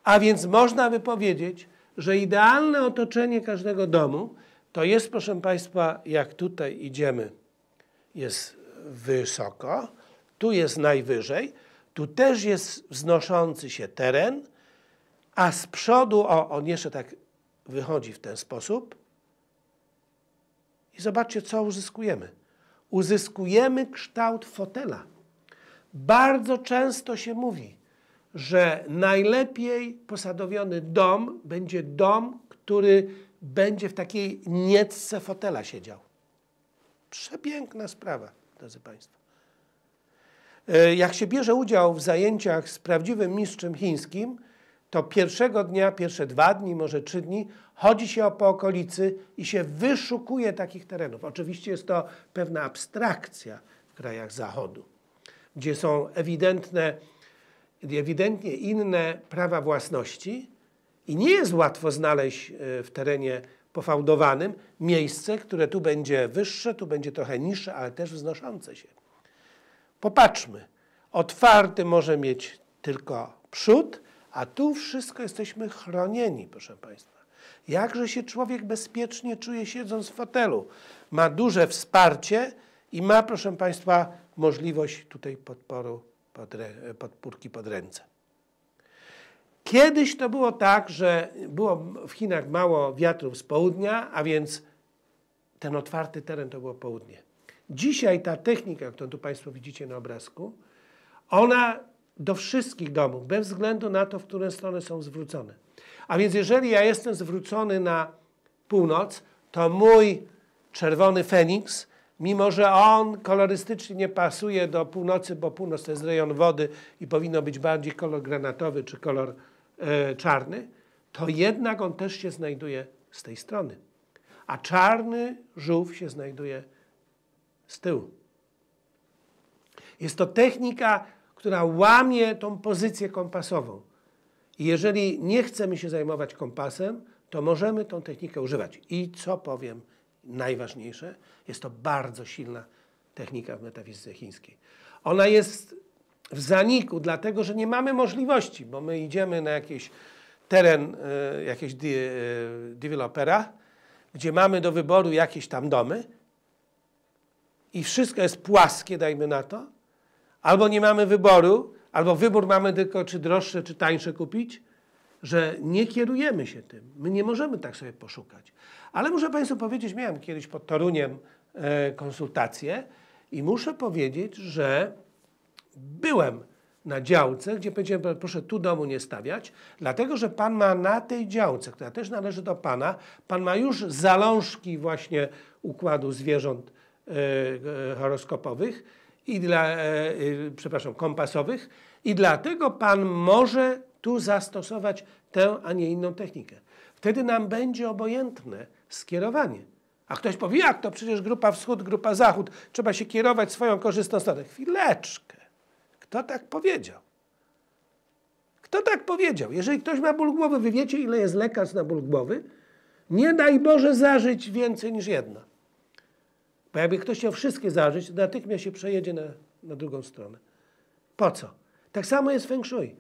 A więc można by powiedzieć, że idealne otoczenie każdego domu to jest, proszę Państwa, jak tutaj idziemy, jest wysoko, tu jest najwyżej, tu też jest wznoszący się teren, a z przodu, o, on jeszcze tak wychodzi w ten sposób, I zobaczcie, co uzyskujemy. Uzyskujemy kształt fotela. Bardzo często się mówi, że najlepiej posadowiony dom będzie dom, który będzie w takiej niecce fotela siedział. Przepiękna sprawa, drodzy Państwo. E, jak się bierze udział w zajęciach z prawdziwym mistrzem chińskim, to pierwszego dnia, pierwsze dwa dni, może trzy dni, chodzi się po okolicy i się wyszukuje takich terenów. Oczywiście jest to pewna abstrakcja w krajach Zachodu, gdzie są ewidentne, ewidentnie inne prawa własności i nie jest łatwo znaleźć e, w terenie pofałdowanym miejsce, które tu będzie wyższe, tu będzie trochę niższe, ale też wznoszące się. Popatrzmy. Otwarty może mieć tylko przód, a tu wszystko jesteśmy chronieni, proszę Państwa. Jakże się człowiek bezpiecznie czuje siedząc w fotelu. Ma duże wsparcie i ma, proszę Państwa, możliwość tutaj podporu, pod, podpórki pod ręce. Kiedyś to było tak, że było w Chinach mało wiatrów z południa, a więc ten otwarty teren to było południe. Dzisiaj ta technika, którą tu Państwo widzicie na obrazku, ona do wszystkich domów, bez względu na to, w którą stronę są zwrócone. A więc jeżeli ja jestem zwrócony na północ, to mój czerwony Feniks, mimo że on kolorystycznie nie pasuje do północy, bo północ to jest rejon wody i powinno być bardziej kolor granatowy czy kolor e, czarny, to jednak on też się znajduje z tej strony. A czarny żółw się znajduje z tyłu. Jest to technika, która łamie tą pozycję kompasową. I jeżeli nie chcemy się zajmować kompasem, to możemy tą technikę używać. I co powiem, najważniejsze, jest to bardzo silna technika w metafizyce chińskiej. Ona jest w zaniku, dlatego że nie mamy możliwości, bo my idziemy na jakiś teren e, jakiegoś e, dewelopera, gdzie mamy do wyboru jakieś tam domy i wszystko jest płaskie, dajmy na to, albo nie mamy wyboru, albo wybór mamy tylko, czy droższe, czy tańsze kupić, że nie kierujemy się tym. My nie możemy tak sobie poszukać. Ale muszę Państwu powiedzieć, miałem kiedyś pod Toruniem e, konsultację i muszę powiedzieć, że byłem na działce, gdzie powiedziałem, proszę tu domu nie stawiać, dlatego że Pan ma na tej działce, która też należy do Pana, Pan ma już zalążki właśnie układu zwierząt e, e, horoskopowych i dla, przepraszam, kompasowych i dlatego Pan może tu zastosować tę, a nie inną technikę. Wtedy nam będzie obojętne skierowanie. A ktoś powie, jak to przecież grupa wschód, grupa zachód, trzeba się kierować swoją korzystną stronę. Chwileczkę. Kto tak powiedział? Kto tak powiedział? Jeżeli ktoś ma ból głowy, wy wiecie, ile jest lekarstw na ból głowy? Nie daj Boże zażyć więcej niż jedno. Bo jakby ktoś chciał wszystkie zażyć, natychmiast się przejedzie na, na drugą stronę. Po co? Tak samo jest feng shui.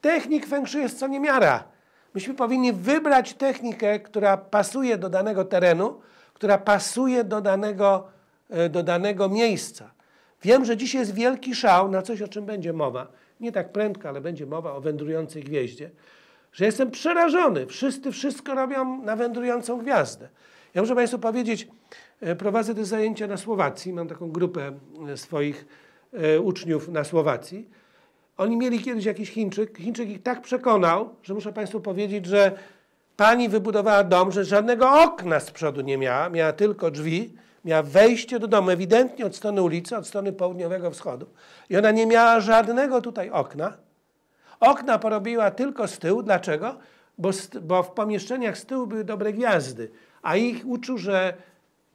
Technik feng shui jest co niemiara. Myśmy powinni wybrać technikę, która pasuje do danego terenu, która pasuje do danego, e, do danego miejsca. Wiem, że dzisiaj jest wielki szał na coś, o czym będzie mowa. Nie tak prędko, ale będzie mowa o wędrującej gwieździe. Że jestem przerażony. Wszyscy wszystko robią na wędrującą gwiazdę. Ja muszę Państwu powiedzieć, e, prowadzę te zajęcia na Słowacji. Mam taką grupę e, swoich uczniów na Słowacji. Oni mieli kiedyś jakiś Chińczyk. Chińczyk ich tak przekonał, że muszę Państwu powiedzieć, że pani wybudowała dom, że żadnego okna z przodu nie miała, miała tylko drzwi, miała wejście do domu ewidentnie od strony ulicy, od strony południowego wschodu. I ona nie miała żadnego tutaj okna. Okna porobiła tylko z tyłu. Dlaczego? Bo, bo w pomieszczeniach z tyłu były dobre gwiazdy, a ich uczył, że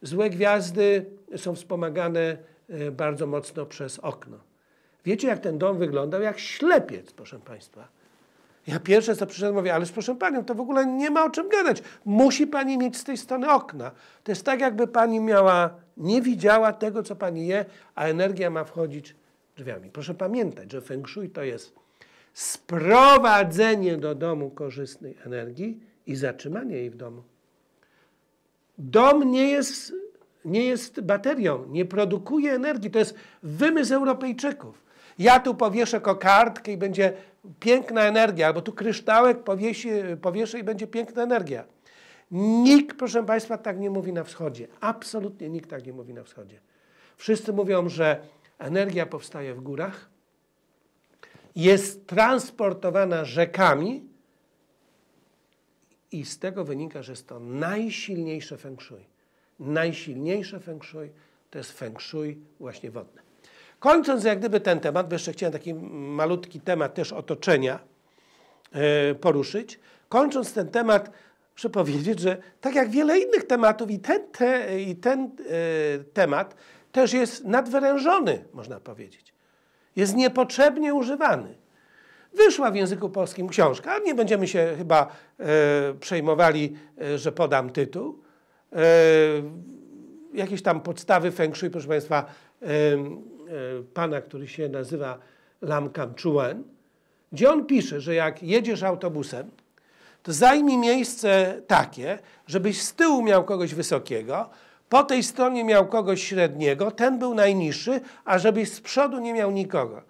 złe gwiazdy są wspomagane e, bardzo mocno przez okno. Wiecie, jak ten dom wyglądał? Jak ślepiec, proszę Państwa. Ja pierwsze co przyszedłem, mówię, ależ proszę Panią, to w ogóle nie ma o czym gadać. Musi Pani mieć z tej strony okna. To jest tak, jakby Pani miała, nie widziała tego, co Pani je, a energia ma wchodzić drzwiami. Proszę pamiętać, że Feng Shui to jest sprowadzenie do domu korzystnej energii i zatrzymanie jej w domu. Dom nie jest, nie jest baterią, nie produkuje energii. To jest wymysł Europejczyków. Ja tu powieszę kokardkę i będzie piękna energia, albo tu kryształek powiesi, powieszę i będzie piękna energia. Nikt, proszę Państwa, tak nie mówi na wschodzie. Absolutnie nikt tak nie mówi na wschodzie. Wszyscy mówią, że energia powstaje w górach, jest transportowana rzekami i z tego wynika, że jest to najsilniejsze feng shui. Najsilniejsze feng shui to jest feng shui właśnie wodne. Kończąc jak gdyby ten temat, bo jeszcze chciałem taki malutki temat też otoczenia yy, poruszyć. Kończąc ten temat, muszę powiedzieć, że tak jak wiele innych tematów i ten, te, i ten yy, temat też jest nadwyrężony, można powiedzieć. Jest niepotrzebnie używany. Wyszła w języku polskim książka, ale nie będziemy się chyba e, przejmowali, że podam tytuł. Jakieś tam podstawy feng shui, proszę Państwa, pana, który się nazywa Lam Kam Chuen, gdzie on pisze, że jak jedziesz autobusem, to zajmij miejsce takie, żebyś z tyłu miał kogoś wysokiego, po tej stronie miał kogoś średniego, ten był najniższy, a żebyś z przodu nie miał nikogo.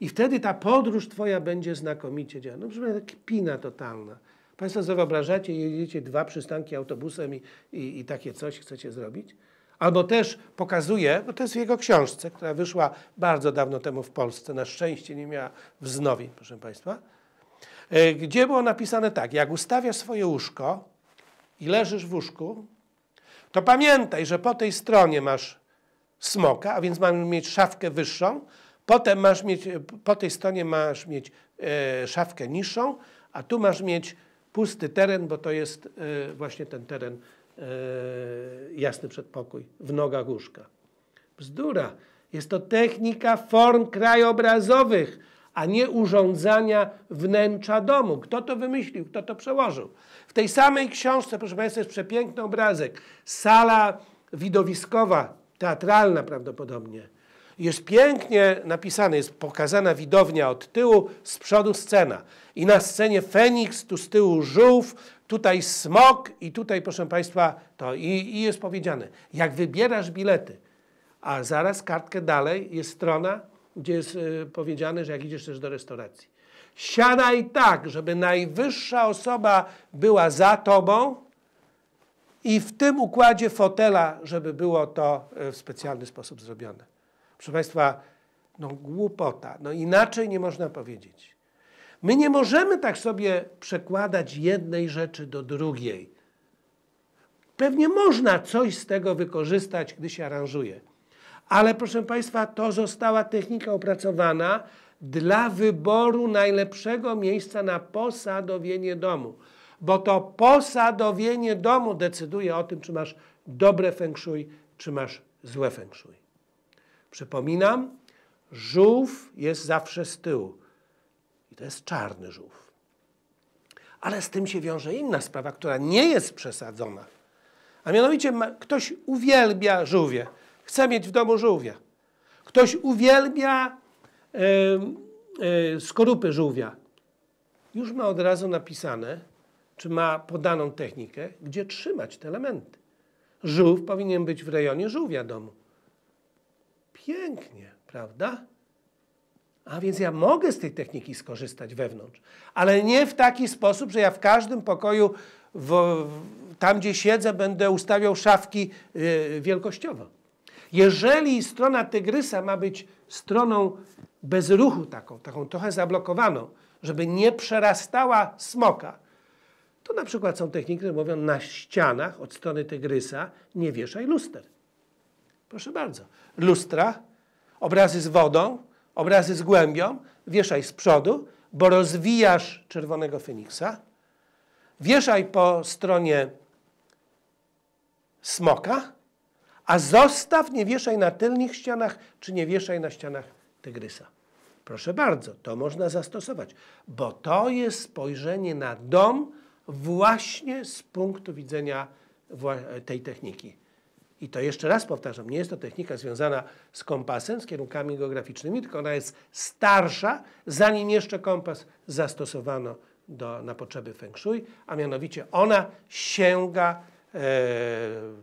I wtedy ta podróż twoja będzie znakomicie działać. No brzmi jak pina totalna. Państwo sobie wyobrażacie, jedziecie dwa przystanki autobusem i, i, i takie coś chcecie zrobić? Albo też pokazuje, bo to jest w jego książce, która wyszła bardzo dawno temu w Polsce, na szczęście nie miała wznowień, proszę Państwa, e, gdzie było napisane tak, jak ustawiasz swoje łóżko i leżysz w łóżku, to pamiętaj, że po tej stronie masz smoka, a więc mamy mieć szafkę wyższą, potem masz mieć, po tej stronie masz mieć e, szafkę niższą, a tu masz mieć pusty teren, bo to jest e, właśnie ten teren jasny przedpokój w nogach łóżka. Bzdura. Jest to technika form krajobrazowych, a nie urządzania wnętrza domu. Kto to wymyślił? Kto to przełożył? W tej samej książce, proszę Państwa, jest przepiękny obrazek. Sala widowiskowa, teatralna prawdopodobnie. Jest pięknie napisane, jest pokazana widownia od tyłu, z przodu scena. I na scenie Feniks, tu z tyłu żółw, tutaj smok i tutaj, proszę Państwa, to i, i jest powiedziane, jak wybierasz bilety, a zaraz kartkę dalej jest strona, gdzie jest y, powiedziane, że jak idziesz też do restauracji. Siadaj tak, żeby najwyższa osoba była za tobą i w tym układzie fotela, żeby było to y, w specjalny sposób zrobione. Proszę Państwa, no głupota, no inaczej nie można powiedzieć. My nie możemy tak sobie przekładać jednej rzeczy do drugiej. Pewnie można coś z tego wykorzystać, gdy się aranżuje. Ale proszę Państwa, to została technika opracowana dla wyboru najlepszego miejsca na posadowienie domu. Bo to posadowienie domu decyduje o tym, czy masz dobre feng shui, czy masz złe feng shui. Przypominam, żółw jest zawsze z tyłu. I to jest czarny żółw. Ale z tym się wiąże inna sprawa, która nie jest przesadzona. A mianowicie ktoś uwielbia żółwie. Chce mieć w domu żółwia. Ktoś uwielbia y, skorupy żółwia. Już ma od razu napisane, czy ma podaną technikę, gdzie trzymać te elementy. Żółw powinien być w rejonie żółwia domu. Pięknie, prawda? A więc ja mogę z tej techniki skorzystać wewnątrz, ale nie w taki sposób, że ja w każdym pokoju, w, tam gdzie siedzę, będę ustawiał szafki yy, wielkościowo. Jeżeli strona tygrysa ma być stroną bez ruchu taką, taką trochę zablokowaną, żeby nie przerastała smoka, to na przykład są techniki, które mówią na ścianach od strony tygrysa nie wieszaj luster. Proszę bardzo. Lustra, obrazy z wodą, obrazy z głębią, wieszaj z przodu, bo rozwijasz czerwonego feniksa. Wieszaj po stronie smoka, a zostaw, nie wieszaj na tylnych ścianach, czy nie wieszaj na ścianach tygrysa. Proszę bardzo, to można zastosować, bo to jest spojrzenie na dom właśnie z punktu widzenia tej techniki. I to jeszcze raz powtarzam, nie jest to technika związana z kompasem, z kierunkami geograficznymi, tylko ona jest starsza, zanim jeszcze kompas zastosowano do, na potrzeby feng shui, a mianowicie ona sięga e,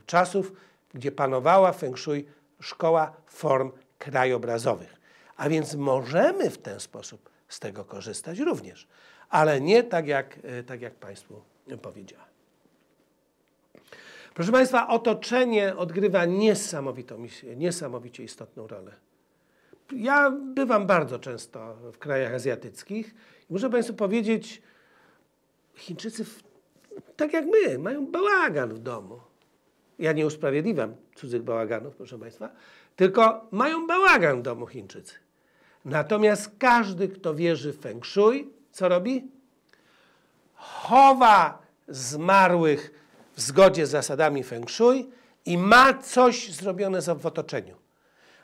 czasów, gdzie panowała feng shui szkoła form krajobrazowych. A więc możemy w ten sposób z tego korzystać również, ale nie tak jak, e, tak jak Państwu powiedziałem. Proszę Państwa, otoczenie odgrywa niesamowitą, niesamowicie istotną rolę. Ja bywam bardzo często w krajach azjatyckich i muszę Państwu powiedzieć, Chińczycy, tak jak my, mają bałagan w domu. Ja nie usprawiedliwiam cudzych bałaganów, proszę Państwa, tylko mają bałagan w domu Chińczycy. Natomiast każdy, kto wierzy w Feng Shui, co robi? Chowa zmarłych w zgodzie z zasadami Feng Shui i ma coś zrobione w otoczeniu.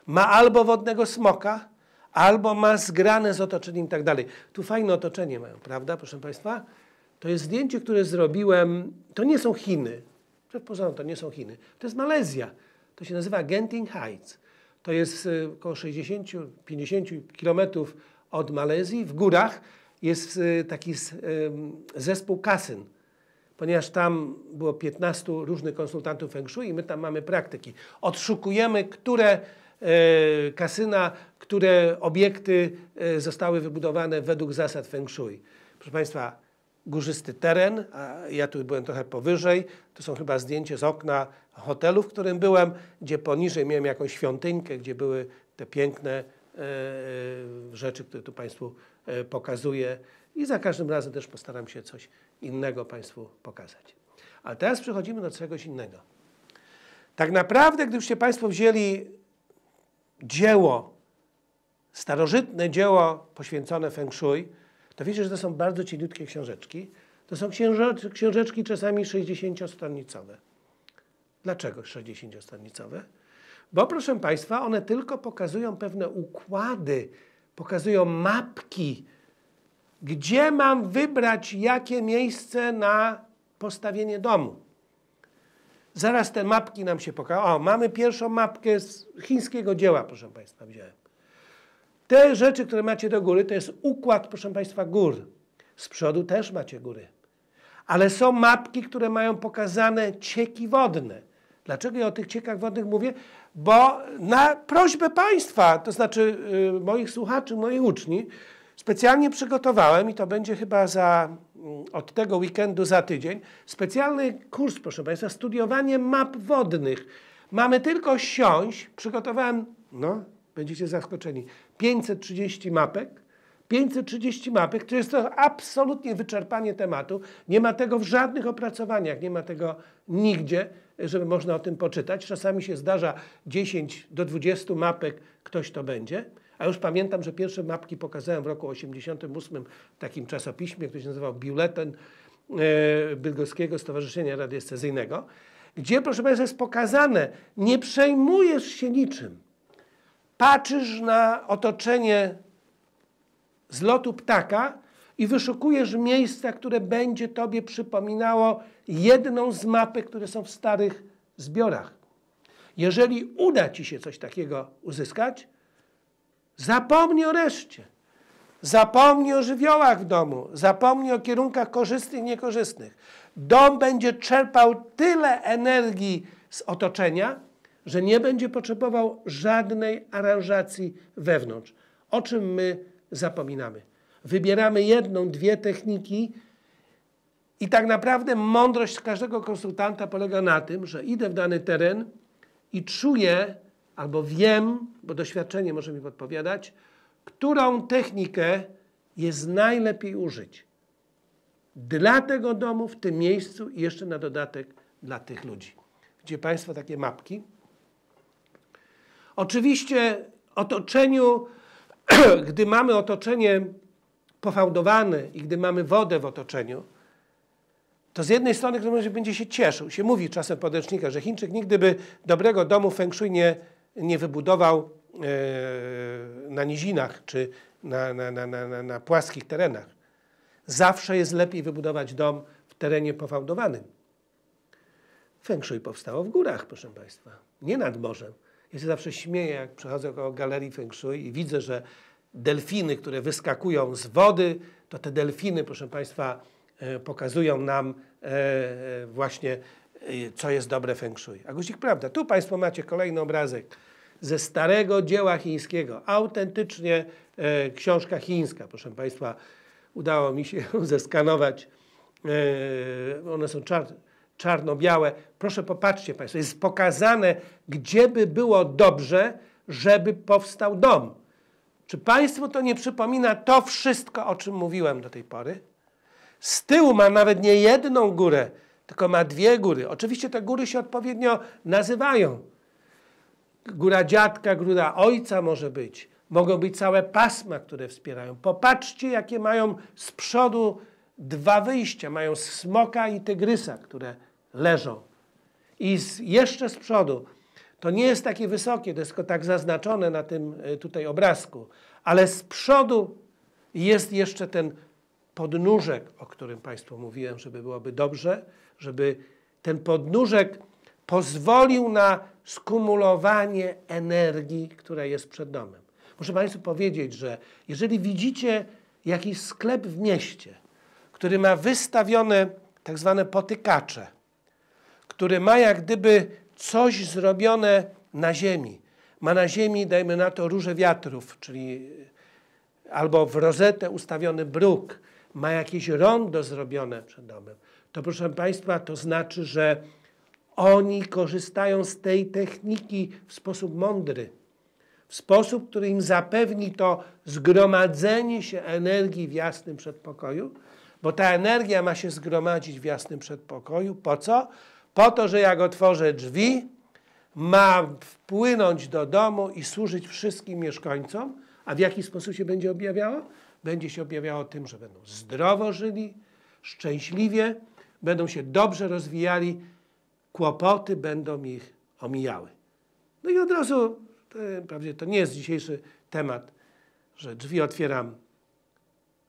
Ma albo wodnego smoka, albo ma zgrane z otoczeniem i tak dalej. Tu fajne otoczenie mają, prawda, proszę Państwa? To jest zdjęcie, które zrobiłem, to nie są Chiny, porządku, to nie są Chiny, to jest Malezja. To się nazywa Genting Heights. To jest y, około 60-50 kilometrów od Malezji. W górach jest y, taki zespół kasyn, ponieważ tam było 15 różnych konsultantów Feng Shui i my tam mamy praktyki. Odszukujemy, które e, kasyna, które obiekty e, zostały wybudowane według zasad Feng Shui. Proszę Państwa, górzysty teren, a ja tu byłem trochę powyżej. To są chyba zdjęcie z okna hotelu, w którym byłem, gdzie poniżej miałem jakąś świątynkę, gdzie były te piękne e, rzeczy, które tu Państwu pokazuję. I za każdym razem też postaram się coś innego Państwu pokazać. Ale teraz przechodzimy do czegoś innego. Tak naprawdę, gdybyście Państwo wzięli dzieło, starożytne dzieło poświęcone Feng Shui, to wiecie, że to są bardzo cieniutkie książeczki. To są książeczki czasami 60-stronicowe. Dlaczego 60-stronicowe? Bo proszę Państwa, one tylko pokazują pewne układy, pokazują mapki, gdzie mam wybrać jakie miejsce na postawienie domu. Zaraz te mapki nam się pokażą. O, mamy pierwszą mapkę z chińskiego dzieła, proszę Państwa, wziąłem. Te rzeczy, które macie do góry, to jest układ, proszę Państwa, gór. Z przodu też macie góry. Ale są mapki, które mają pokazane cieki wodne. Dlaczego ja o tych ciekach wodnych mówię? Bo na prośbę Państwa, to znaczy y, moich słuchaczy, moich uczni, specjalnie przygotowałem i to będzie chyba za, y, od tego weekendu za tydzień, specjalny kurs, proszę Państwa, studiowanie map wodnych. Mamy tylko siąść, przygotowałem, no, będziecie zaskoczeni, 530 mapek, 530 mapek, to jest to absolutnie wyczerpanie tematu. Nie ma tego w żadnych opracowaniach, nie ma tego nigdzie, żeby można o tym poczytać. Czasami się zdarza 10 do 20 mapek, ktoś to będzie. A już pamiętam, że pierwsze mapki pokazałem w roku 88 w takim czasopiśmie, który się nazywał Biuletin e, Bydgoskiego Stowarzyszenia Radiestezyjnego, gdzie, proszę Państwa, jest pokazane, nie przejmujesz się niczym. Patrzysz na otoczenie z lotu ptaka i wyszukujesz miejsca, które będzie Tobie przypominało jedną z mapek, które są w starych zbiorach. Jeżeli uda Ci się coś takiego uzyskać, zapomnij o reszcie. Zapomnij o żywiołach w domu, zapomnij o kierunkach korzystnych i niekorzystnych. Dom będzie czerpał tyle energii z otoczenia, że nie będzie potrzebował żadnej aranżacji wewnątrz. O czym my zapominamy. Wybieramy jedną, dwie techniki i tak naprawdę mądrość każdego konsultanta polega na tym, że idę w dany teren i czuję albo wiem, bo doświadczenie może mi podpowiadać, którą technikę jest najlepiej użyć dla tego domu, w tym miejscu i jeszcze na dodatek dla tych ludzi. Widzicie Państwo takie mapki? Oczywiście otoczeniu, [clears throat] gdy mamy otoczenie pofałdowane i gdy mamy wodę w otoczeniu, to z jednej strony ktoś będzie się cieszył. Się mówi czasem w podręcznikach, że Chińczyk nigdy by dobrego domu feng shui nie, nie wybudował e, na nizinach czy na, na, na, na, na płaskich terenach. Zawsze jest lepiej wybudować dom w terenie pofałdowanym. Feng shui powstało w górach, proszę Państwa, nie nad morzem. Ja się zawsze śmieję, jak przechodzę koło galerii Feng Shui i widzę, że delfiny, które wyskakują z wody, to te delfiny, proszę Państwa, e, pokazują nam e, właśnie, co jest dobre Feng Shui. A guzik prawda. Tu Państwo macie kolejny obrazek ze starego dzieła chińskiego. Autentycznie książka chińska, proszę Państwa. Udało mi się [laughs] zeskanować. One są czarne czarno-białe. Proszę popatrzcie Państwo, jest pokazane, gdzie by było dobrze, żeby powstał dom. Czy Państwu to nie przypomina to wszystko, o czym mówiłem do tej pory? Z tyłu ma nawet nie jedną górę, tylko ma dwie góry. Oczywiście te góry się odpowiednio nazywają. Góra dziadka, góra ojca może być. Mogą być całe pasma, które wspierają. Popatrzcie, jakie mają z przodu dwa wyjścia. Mają smoka i tygrysa, które leżą. I z, jeszcze z przodu. To nie jest takie wysokie, to jest tylko tak zaznaczone na tym e, tutaj obrazku. Ale z przodu jest jeszcze ten podnóżek, o którym Państwu mówiłem, żeby byłoby dobrze, żeby ten podnóżek pozwolił na skumulowanie energii, która jest przed domem. Muszę Państwu powiedzieć, że jeżeli widzicie jakiś sklep w mieście, który ma wystawione tak zwane potykacze, który ma jak gdyby coś zrobione na ziemi, ma na ziemi, dajmy na to, róże wiatrów, czyli albo w rozetę ustawiony bruk, ma jakieś rondo zrobione przed domem, to proszę Państwa, to znaczy, że oni korzystają z tej techniki w sposób mądry, w sposób, który im zapewni to zgromadzenie się energii w jasnym przedpokoju, bo ta energia ma się zgromadzić w jasnym przedpokoju. Po co? Po to, że jak otworzę drzwi, ma wpłynąć do domu i służyć wszystkim mieszkańcom. A w jaki sposób się będzie objawiało? Będzie się objawiało tym, że będą zdrowo żyli, szczęśliwie, będą się dobrze rozwijali, kłopoty będą ich omijały. No i od razu, to, prawdzie, to nie jest dzisiejszy temat, że drzwi otwieram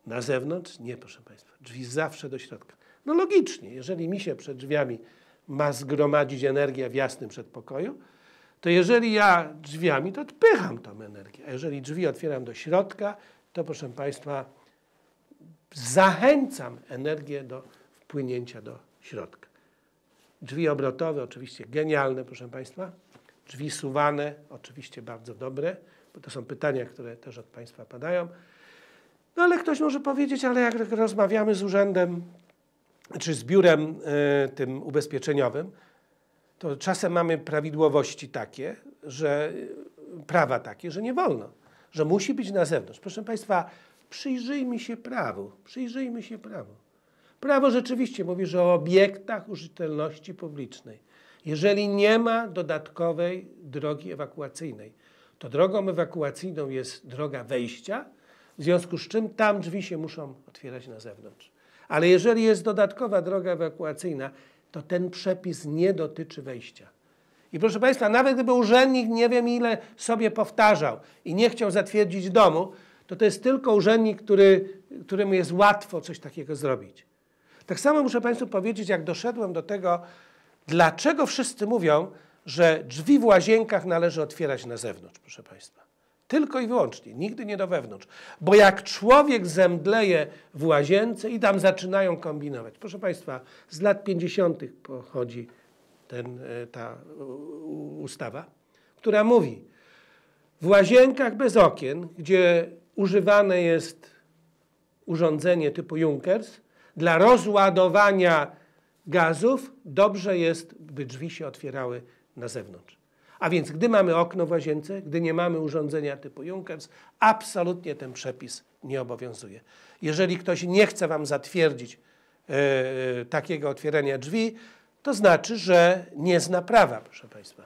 na zewnątrz. Nie, proszę Państwa, drzwi zawsze do środka. No logicznie, jeżeli mi się przed drzwiami ma zgromadzić energia w jasnym przedpokoju, to jeżeli ja drzwiami, to odpycham tą energię. A jeżeli drzwi otwieram do środka, to proszę Państwa, zachęcam energię do wpłynięcia do środka. Drzwi obrotowe, oczywiście genialne, proszę Państwa. Drzwi suwane, oczywiście bardzo dobre, bo to są pytania, które też od Państwa padają. No ale ktoś może powiedzieć, ale jak rozmawiamy z urzędem, czy z biurem y, tym ubezpieczeniowym, to czasem mamy prawidłowości takie, że prawa takie, że nie wolno, że musi być na zewnątrz. Proszę Państwa, przyjrzyjmy się prawu, przyjrzyjmy się prawu. Prawo rzeczywiście mówi, że o obiektach użytelności publicznej, jeżeli nie ma dodatkowej drogi ewakuacyjnej, to drogą ewakuacyjną jest droga wejścia, w związku z czym tam drzwi się muszą otwierać na zewnątrz. Ale jeżeli jest dodatkowa droga ewakuacyjna, to ten przepis nie dotyczy wejścia. I proszę Państwa, nawet gdyby urzędnik nie wiem ile sobie powtarzał i nie chciał zatwierdzić domu, to to jest tylko urzędnik, który, któremu jest łatwo coś takiego zrobić. Tak samo muszę Państwu powiedzieć, jak doszedłem do tego, dlaczego wszyscy mówią, że drzwi w łazienkach należy otwierać na zewnątrz, proszę Państwa. Tylko i wyłącznie, nigdy nie do wewnątrz. Bo jak człowiek zemdleje w łazience i tam zaczynają kombinować. Proszę Państwa, z lat 50. pochodzi ten, e, ta ustawa, która mówi, w łazienkach bez okien, gdzie używane jest urządzenie typu Junkers, dla rozładowania gazów dobrze jest, by drzwi się otwierały na zewnątrz. A więc gdy mamy okno w łazience, gdy nie mamy urządzenia typu Junkers, absolutnie ten przepis nie obowiązuje. Jeżeli ktoś nie chce Wam zatwierdzić e, takiego otwierania drzwi, to znaczy, że nie zna prawa, proszę Państwa.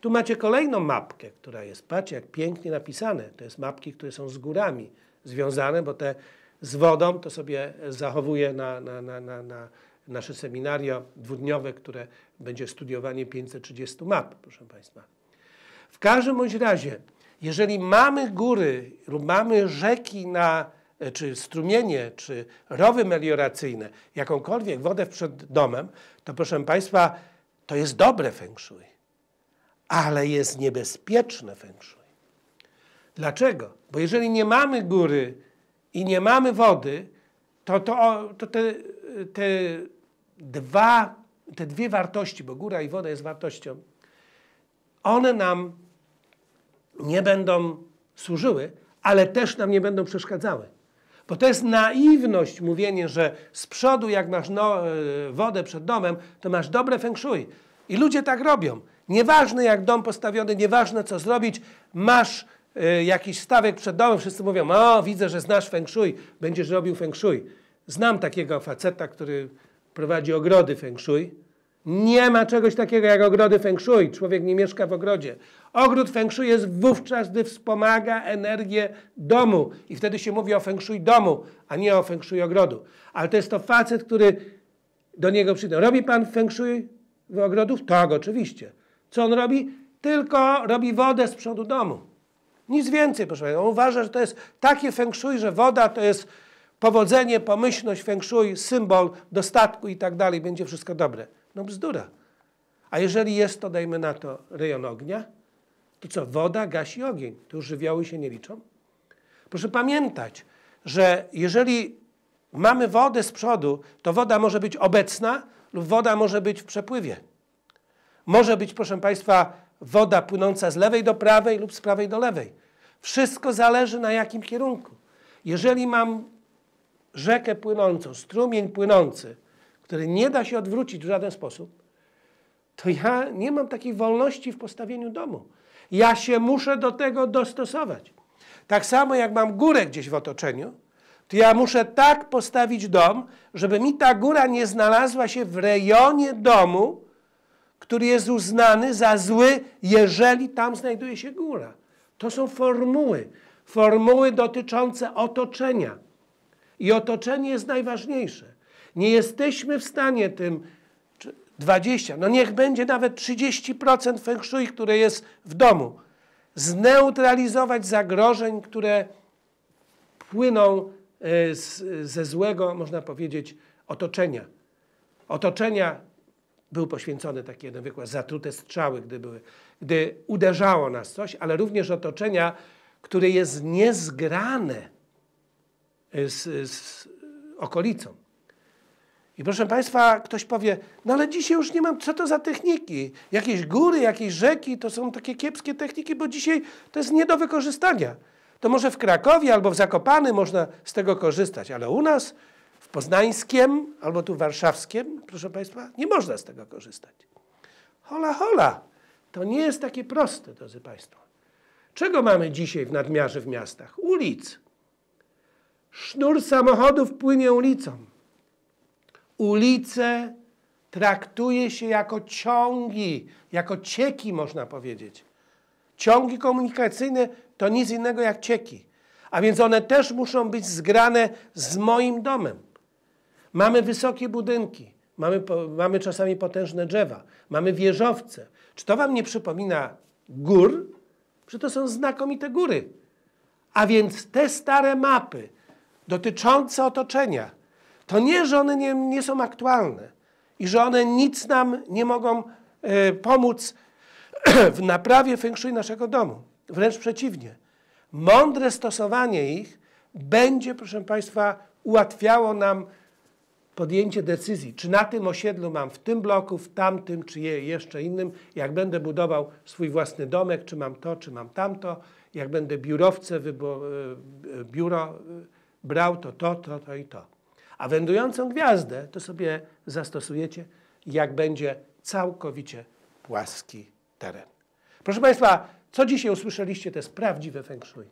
Tu macie kolejną mapkę, która jest, patrzcie jak pięknie napisane. To jest mapki, które są z górami związane, bo te z wodą to sobie zachowuję na, na, na, na, na nasze seminario dwudniowe, które będzie studiowanie 530 map, proszę Państwa. W każdym bądź razie, jeżeli mamy góry lub mamy rzeki na, czy strumienie, czy rowy melioracyjne, jakąkolwiek wodę przed domem, to proszę Państwa, to jest dobre feng shui, ale jest niebezpieczne feng shui. Dlaczego? Bo jeżeli nie mamy góry i nie mamy wody, to, to, to te, te, dwa, te dwie wartości, bo góra i woda jest wartością, one nam nie będą służyły, ale też nam nie będą przeszkadzały. Bo to jest naiwność mówienie, że z przodu jak masz no, e, wodę przed domem, to masz dobre feng shui. I ludzie tak robią. Nieważne jak dom postawiony, nieważne co zrobić, masz y, jakiś stawek przed domem, wszyscy mówią, o widzę, że znasz feng shui, będziesz robił feng shui. Znam takiego faceta, który prowadzi ogrody feng shui. Nie ma czegoś takiego jak ogrody feng shui. Człowiek nie mieszka w ogrodzie. Ogród feng shui jest wówczas, gdy wspomaga energię domu. I wtedy się mówi o feng shui domu, a nie o feng shui ogrodu. Ale to jest to facet, który do niego przyjdzie. Robi pan feng shui ogrodów? Tak, oczywiście. Co on robi? Tylko robi wodę z przodu domu. Nic więcej, proszę Państwa. On uważa, że to jest takie feng shui, że woda to jest powodzenie, pomyślność, feng shui, symbol dostatku i tak dalej. Będzie wszystko dobre. No bzdura. A jeżeli jest to, dajmy na to, rejon ognia, to co, woda gasi ogień. To już żywioły się nie liczą? Proszę pamiętać, że jeżeli mamy wodę z przodu, to woda może być obecna lub woda może być w przepływie. Może być, proszę Państwa, woda płynąca z lewej do prawej lub z prawej do lewej. Wszystko zależy na jakim kierunku. Jeżeli mam rzekę płynącą, strumień płynący, który nie da się odwrócić w żaden sposób, to ja nie mam takiej wolności w postawieniu domu. Ja się muszę do tego dostosować. Tak samo jak mam górę gdzieś w otoczeniu, to ja muszę tak postawić dom, żeby mi ta góra nie znalazła się w rejonie domu, który jest uznany za zły, jeżeli tam znajduje się góra. To są formuły. Formuły dotyczące otoczenia. I otoczenie jest najważniejsze. Nie jesteśmy w stanie tym 20, no niech będzie nawet 30% feng shui, które jest w domu, zneutralizować zagrożeń, które płyną e, z, ze złego, można powiedzieć, otoczenia. Otoczenia był poświęcony taki jeden wykład, zatrute strzały, gdy, były, gdy uderzało nas coś, ale również otoczenia, które jest niezgrane z, z okolicą. I proszę Państwa, ktoś powie, no ale dzisiaj już nie mam, co to za techniki? Jakieś góry, jakieś rzeki, to są takie kiepskie techniki, bo dzisiaj to jest nie do wykorzystania. To może w Krakowie albo w Zakopany można z tego korzystać, ale u nas poznańskiem albo tu warszawskim, proszę Państwa, nie można z tego korzystać. Hola, hola. To nie jest takie proste, drodzy Państwo. Czego mamy dzisiaj w nadmiarze w miastach? Ulic. Sznur samochodów płynie ulicą. Ulice traktuje się jako ciągi, jako cieki, można powiedzieć. Ciągi komunikacyjne to nic innego jak cieki. A więc one też muszą być zgrane z moim domem. Mamy wysokie budynki, mamy, mamy czasami potężne drzewa, mamy wieżowce. Czy to wam nie przypomina gór? Czy to są znakomite góry? A więc te stare mapy dotyczące otoczenia, to nie, że one nie, nie są aktualne i że one nic nam nie mogą e, pomóc w naprawie feng shui naszego domu. Wręcz przeciwnie. Mądre stosowanie ich będzie, proszę Państwa, ułatwiało nam podjęcie decyzji, czy na tym osiedlu mam w tym bloku, w tamtym, czy jeszcze innym, jak będę budował swój własny domek, czy mam to, czy mam tamto, jak będę biurowce, e, e, biuro e, brał, to to, to, to i to. A wędrującą gwiazdę to sobie zastosujecie, jak będzie całkowicie płaski teren. Proszę Państwa, co dzisiaj usłyszeliście, to jest prawdziwe feng shui.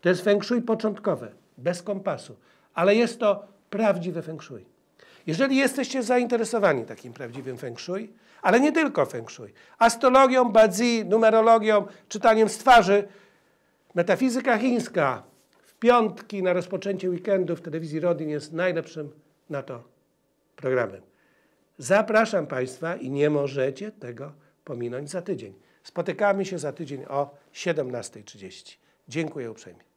To jest feng shui początkowe, bez kompasu, ale jest to prawdziwe feng shui. Jeżeli jesteście zainteresowani takim prawdziwym feng shui, ale nie tylko feng shui, astrologią, badzi, numerologią, czytaniem z twarzy, metafizyka chińska w piątki na rozpoczęcie weekendu w telewizji Rodin jest najlepszym na to programem. Zapraszam Państwa i nie możecie tego pominąć za tydzień. Spotykamy się za tydzień o 17.30. Dziękuję uprzejmie.